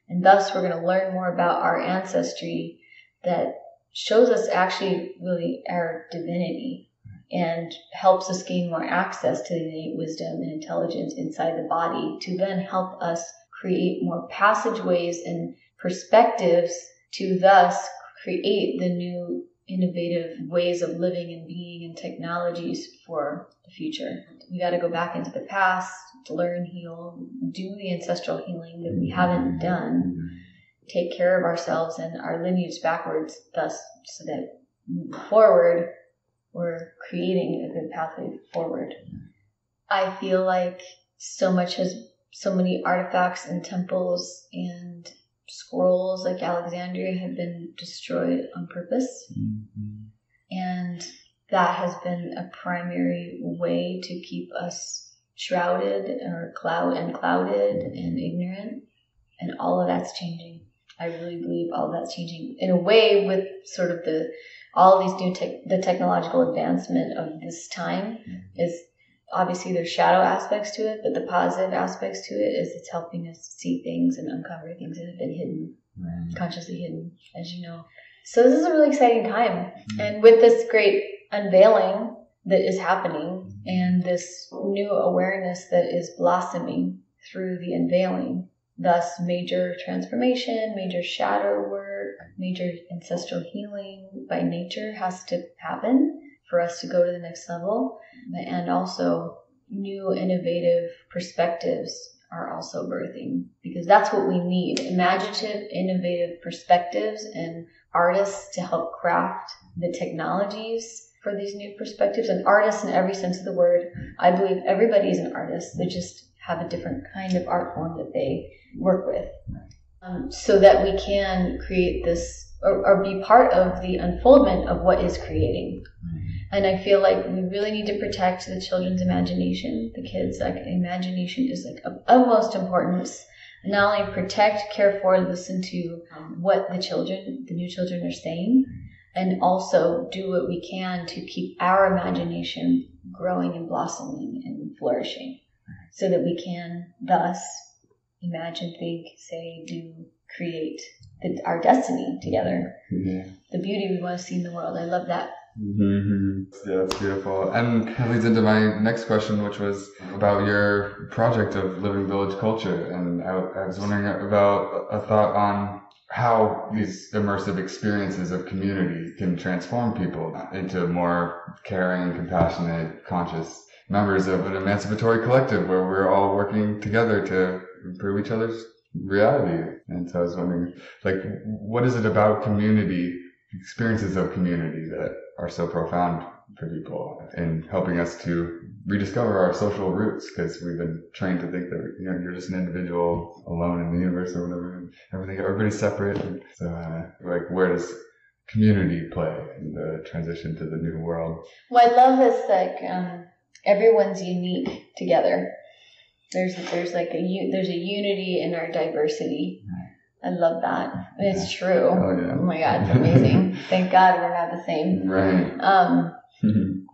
And thus we're going to learn more about our ancestry that shows us actually really our divinity and helps us gain more access to the innate wisdom and intelligence inside the body to then help us create more passageways and perspectives to thus create the new innovative ways of living and being and technologies for the future. We got to go back into the past, to learn, heal, do the ancestral healing that we haven't done, take care of ourselves and our lineage backwards, thus, so that forward, we're creating a good pathway forward. I feel like so much has, so many artifacts and temples and scrolls like Alexandria had been destroyed on purpose. Mm-hmm. And that has been a primary way to keep us shrouded or cloud and clouded and ignorant. And all of that's changing. I really believe all of that's changing in a way with sort of the all these new tech, the technological advancement of this time mm-hmm. is obviously there's shadow aspects to it, but the positive aspects to it is it's helping us see things and uncover things that have been hidden, right. consciously hidden, as you know. So this is a really exciting time. Mm-hmm. And with this great unveiling that is happening and this new awareness that is blossoming through the unveiling, thus major transformation, major shadow work, major ancestral healing by nature has to happen for us to go to the next level. And also, new innovative perspectives are also birthing because that's what we need imaginative, innovative perspectives and artists to help craft the technologies for these new perspectives and artists in every sense of the word. I believe everybody is an artist. They just have a different kind of art form that they work with. Um, so that we can create this or, or, be part of the unfoldment of what is creating. And I feel like we really need to protect the children's imagination, the kids. Like imagination is like of utmost importance. Not only protect, care for, listen to what the children, the new children are saying, and also do what we can to keep our imagination growing and blossoming and flourishing so that we can thus imagine, think, say, do, create the, our destiny together. Yeah. The beauty we want to see in the world. I love that. Mm-hmm. Yeah, that's beautiful. And that leads into my next question, which was about your project of Living Village Culture. And I, I was wondering about a thought on how these immersive experiences of community can transform people into more caring, compassionate, conscious members of an emancipatory collective where we're all working together to improve each other's reality. And so I was wondering, like, what is it about community, experiences of community that are so profound for people and helping us to rediscover our social roots because we've been trained to think that you know you're just an individual alone in the universe or whatever and everything everybody's separate and so uh, like where does community play in the transition to the new world? Well i love this like um, everyone's unique together. There's there's like a there's a unity in our diversity I love that. It's true. Oh, yeah. oh my God, it's amazing. Thank God we're not the same. Right. Um,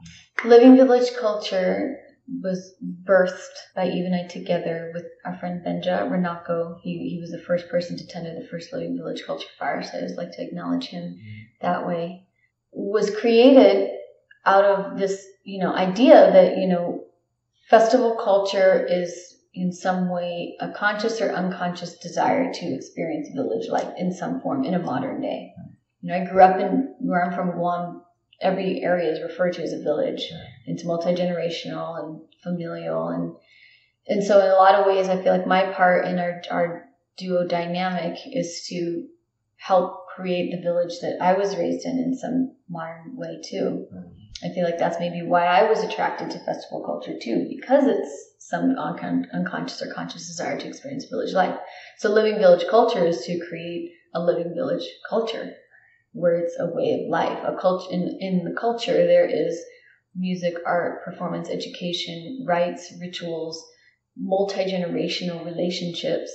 Living Village Culture was birthed by Eve and I together with our friend Benja Renako. He, he was the first person to attend the first Living Village Culture Fire, so I would like to acknowledge him mm-hmm. that way. Was created out of this, you know, idea that, you know, festival culture is in some way a conscious or unconscious desire to experience village life in some form in a modern day. You know, I grew up in where I'm from, Guam. Every area is referred to as a village. It's multi generational and familial, and and so in a lot of ways, I feel like my part in our our duo dynamic is to help create the village that I was raised in in some modern way too. I feel like that's maybe why I was attracted to festival culture too, because it's some uncon- unconscious or conscious desire to experience village life. So living village culture is to create a living village culture where it's a way of life. A culture in, in the culture there is music, art, performance, education, rites, rituals, multi-generational relationships,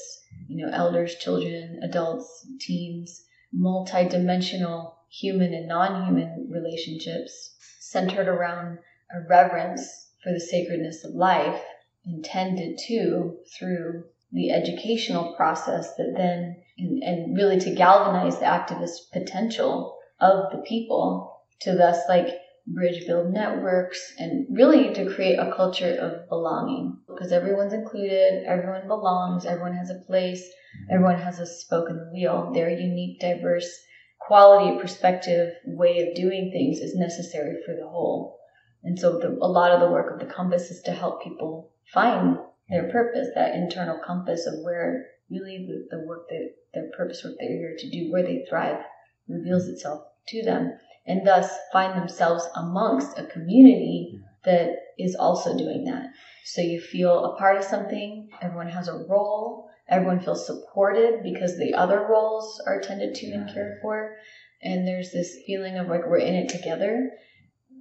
you know, elders, children, adults, teens, multi-dimensional human and non-human relationships centered around a reverence for the sacredness of life, intended to through the educational process that then, and, and really to galvanize the activist potential of the people to thus like bridge build networks and really to create a culture of belonging because everyone's included, everyone belongs, everyone has a place, everyone has a spoke in the wheel. Their unique, diverse quality, perspective, way of doing things is necessary for the whole. And so the, a lot of the work of the compass is to help people find their purpose, that internal compass of where really the, the work that their purpose, what they're here to do, where they thrive, reveals itself to them, and thus find themselves amongst a community that is also doing that. So you feel a part of something, everyone has a role, everyone feels supported because the other roles are tended to and cared for. And there's this feeling of like we're in it together.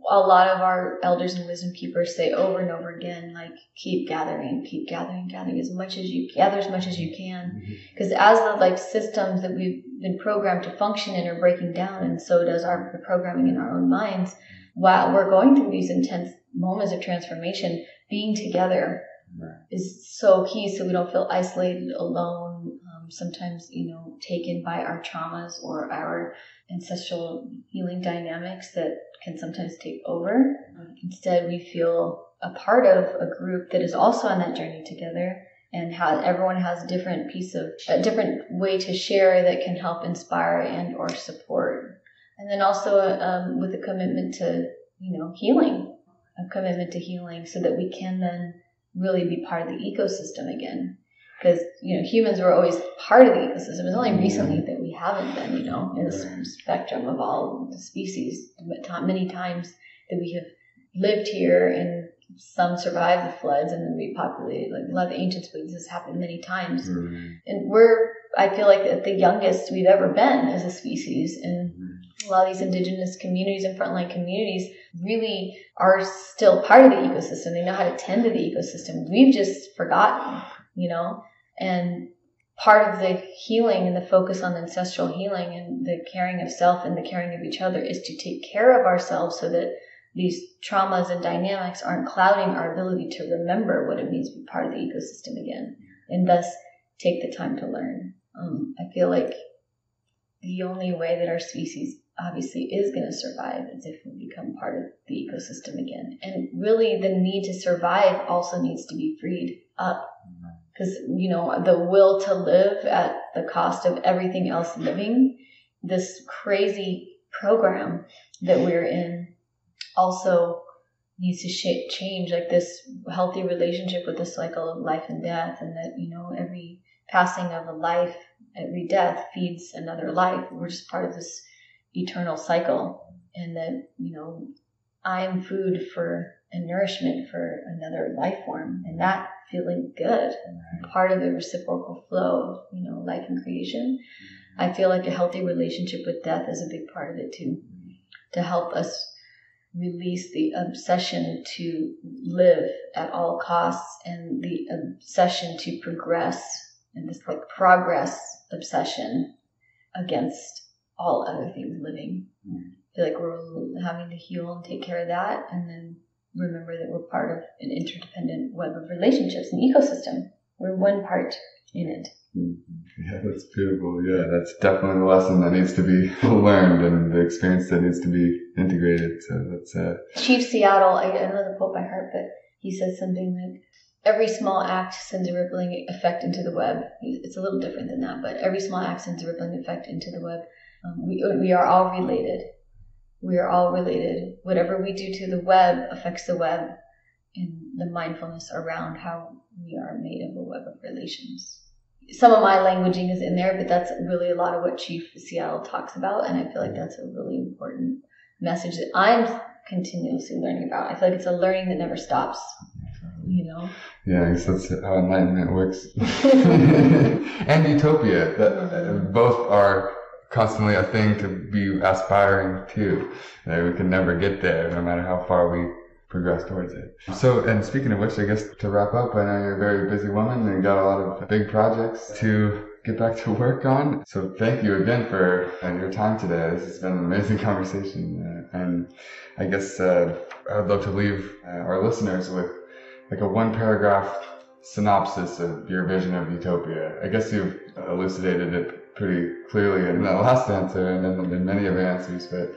A lot of our elders and wisdom keepers say over and over again, like keep gathering, keep gathering, gathering as much as you gather as much as you can, because mm-hmm. as the like systems that we've been programmed to function in are breaking down, and so does our the programming in our own minds. While we're going through these intense moments of transformation, being together right. is so key so we don't feel isolated, alone, um, sometimes, you know, taken by our traumas or our ancestral healing dynamics that can sometimes take over. Instead, we feel a part of a group that is also on that journey together and how everyone has a different piece of a different way to share that can help inspire and or support and then also um, with a commitment to you know healing a commitment to healing so that we can then really be part of the ecosystem again. Because, you know, humans were always part of the ecosystem. It's only recently that we haven't been, you know, in the spectrum of all the species. Many times that we have lived here and some survived the floods and then repopulated. Like a lot of the ancients believe this has happened many times. Mm-hmm. And we're, I feel like, the youngest we've ever been as a species. And a lot of these indigenous communities and frontline communities really are still part of the ecosystem. They know how to tend to the ecosystem. We've just forgotten, you know, and part of the healing and the focus on ancestral healing and the caring of self and the caring of each other is to take care of ourselves so that these traumas and dynamics aren't clouding our ability to remember what it means to be part of the ecosystem again and thus take the time to learn. Um, I feel like the only way that our species obviously is going to survive is if we become part of the ecosystem again. And really, the need to survive also needs to be freed up. Mm-hmm. Because, you know, the will to live at the cost of everything else living, this crazy program that we're in also needs to change like this healthy relationship with the cycle of life and death and that you know every passing of a life every death feeds another life we're just part of this eternal cycle and that you know I'm food for and nourishment for another life form, and that feeling good, part of the reciprocal flow of you know life and creation. I feel like a healthy relationship with death is a big part of it too, mm-hmm. to help us release the obsession to live at all costs and the obsession to progress and this like progress obsession against all other things living. Mm. I feel like we're having to heal and take care of that and then remember that we're part of an interdependent web of relationships and ecosystem. We're one part in it. Mm-hmm. Yeah, that's beautiful. Yeah, that's definitely a lesson that needs to be learned and the experience that needs to be integrated. So that's uh Chief Seattle, I don't know the quote by heart, but he says something like every small act sends a rippling effect into the web. It's a little different than that, but every small act sends a rippling effect into the web. Um, we, we are all related. We are all related. Whatever we do to the web affects the web and the mindfulness around how we are made of a web of relations some of my languaging is in there, but that's really a lot of what Chief Seattle talks about. And I feel like that's a really important message that I'm continuously learning about. I feel like it's a learning that never stops. You know? Yeah, I guess that's how enlightenment works. and utopia, that uh, both are constantly a thing to be aspiring to. That we can never get there, no matter how far we progress towards it. So, and speaking of which, I guess to wrap up, I know you're a very busy woman and got a lot of big projects to get back to work on. So thank you again for uh, your time today. This has been an amazing conversation. Uh, and I guess uh, I'd love to leave uh, our listeners with like a one paragraph synopsis of your vision of utopia. I guess you've elucidated it pretty clearly in the last answer and in, in many of your answers, but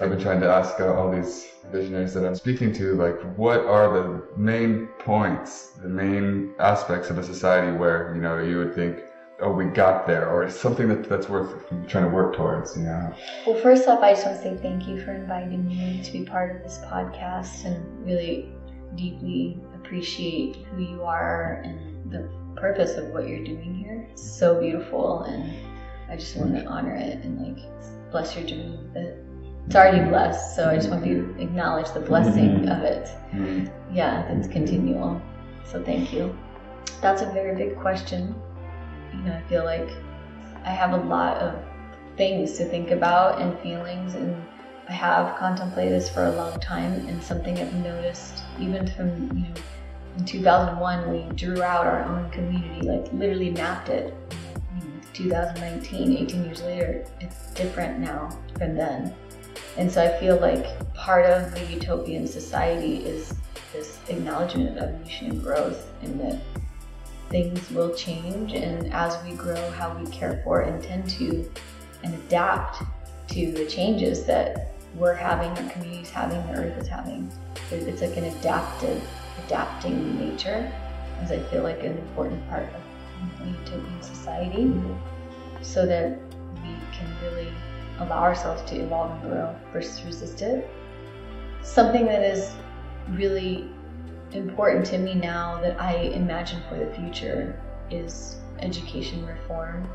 I've been trying to ask uh, all these visionaries that I'm speaking to, like, what are the main points, the main aspects of a society where, you know, you would think, oh, we got there, or something that, that's worth trying to work towards, you know? Well, first off, I just want to say thank you for inviting me to be part of this podcast and really deeply appreciate who you are and the purpose of what you're doing here. It's so beautiful, and I just want to honor it and, like, bless your journey with it it's already blessed. So I just want you to acknowledge the blessing mm-hmm. of it. Mm-hmm. Yeah, it's continual. So thank you. That's a very big question. You know, I feel like I have a lot of things to think about and feelings and I have contemplated this for a long time and something I've noticed even from, you know, in 2001 we drew out our own community, like literally mapped it. 2019, 18 years later, it's different now from then. And so I feel like part of the utopian society is this acknowledgement of evolution and growth, and that things will change. And as we grow, how we care for and tend to and adapt to the changes that we're having, our community's having, the earth is having. It's like an adaptive, adapting nature, as I feel like an important part of utopian society, so that we can really allow ourselves to evolve and grow versus resist it. Something that is really important to me now that I imagine for the future is education reform.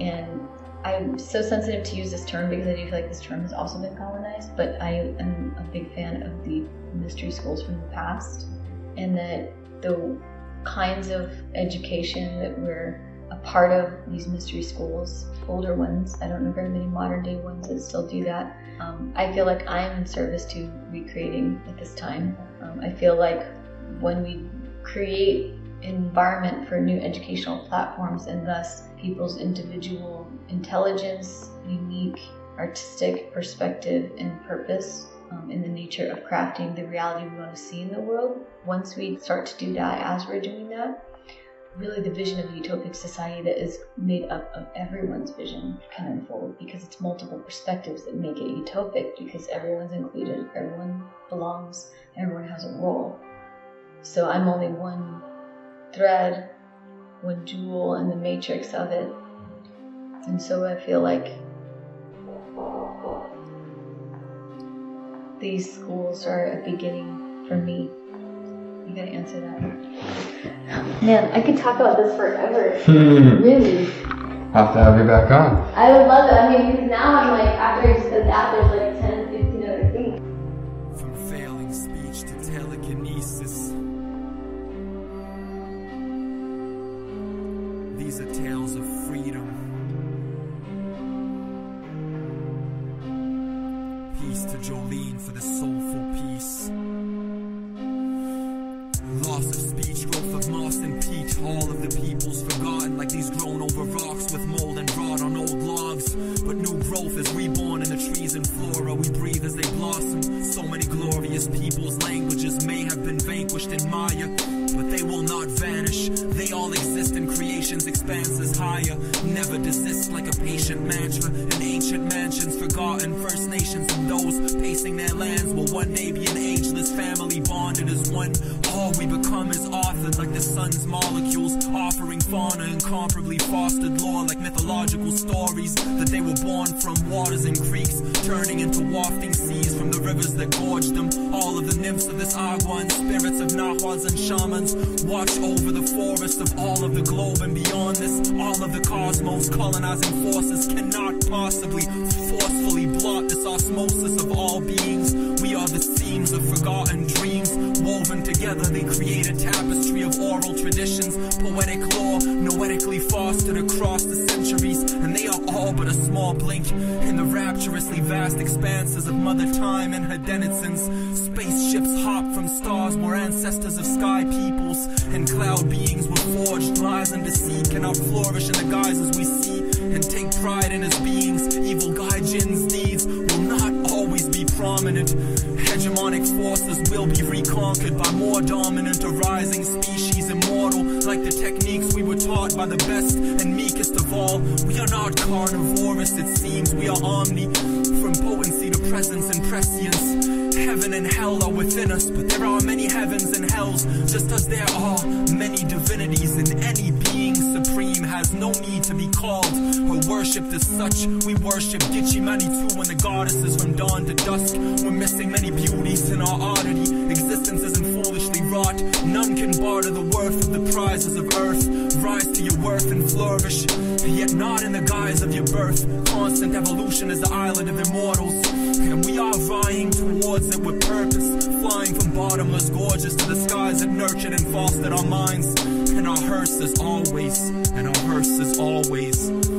And I'm so sensitive to use this term because I do feel like this term has also been colonized, but I am a big fan of the mystery schools from the past and that the kinds of education that we're a part of these mystery schools, older ones. I don't know very many modern day ones that still do that. Um, I feel like I am in service to recreating at this time. Um, I feel like when we create an environment for new educational platforms and thus people's individual intelligence, unique artistic perspective, and purpose um, in the nature of crafting the reality we want to see in the world. Once we start to do that, as we're doing that, really the vision of a utopic society that is made up of everyone's vision can unfold because it's multiple perspectives that make it utopic because everyone's included, everyone belongs, everyone has a role. So I'm only one thread, one jewel in the matrix of it. And so I feel like these schools are a beginning for me you gotta answer that. Man, I could talk about this forever. Hmm. really. Have to have you back on. I would love it. I mean, because now I'm like, after I just said that, there's like colonizing forces cannot possibly forcefully blot this osmosis of all beings. We are the seams of forgotten dreams woven together. They create a tapestry of oral traditions, poetic lore, noetically fostered across the centuries, and they are all but a small blink in the rapturously vast expanses of Mother Time and her denizens. Spaceships hop from stars where ancestors of sky peoples and cloud beings were forged. Lies and deceit cannot flourish in the guises we see pride in his beings. Evil gaijin's needs will not always be prominent. Hegemonic forces will be reconquered by more dominant, arising species, immortal, like the techniques we were taught by the best and meekest of all. We are not carnivorous, it seems, we are omni, from potency to presence and prescience. Heaven and hell are within us, but there are many heavens and hells, just as there are many divinities, and any being supreme has no need to be called worshipped as such. We worship Gitchi Manitou when the goddesses from dawn to dusk. We're missing many beauties in our oddity. Existence isn't foolishly wrought. None can barter the worth of the prizes of earth. Rise to your worth and flourish, yet not in the guise of your birth. Constant evolution is the island of immortals, and we are vying towards it with purpose. Flying from bottomless gorges to the skies that nurtured and fostered our minds. And our hearse is always, and our hearse is always.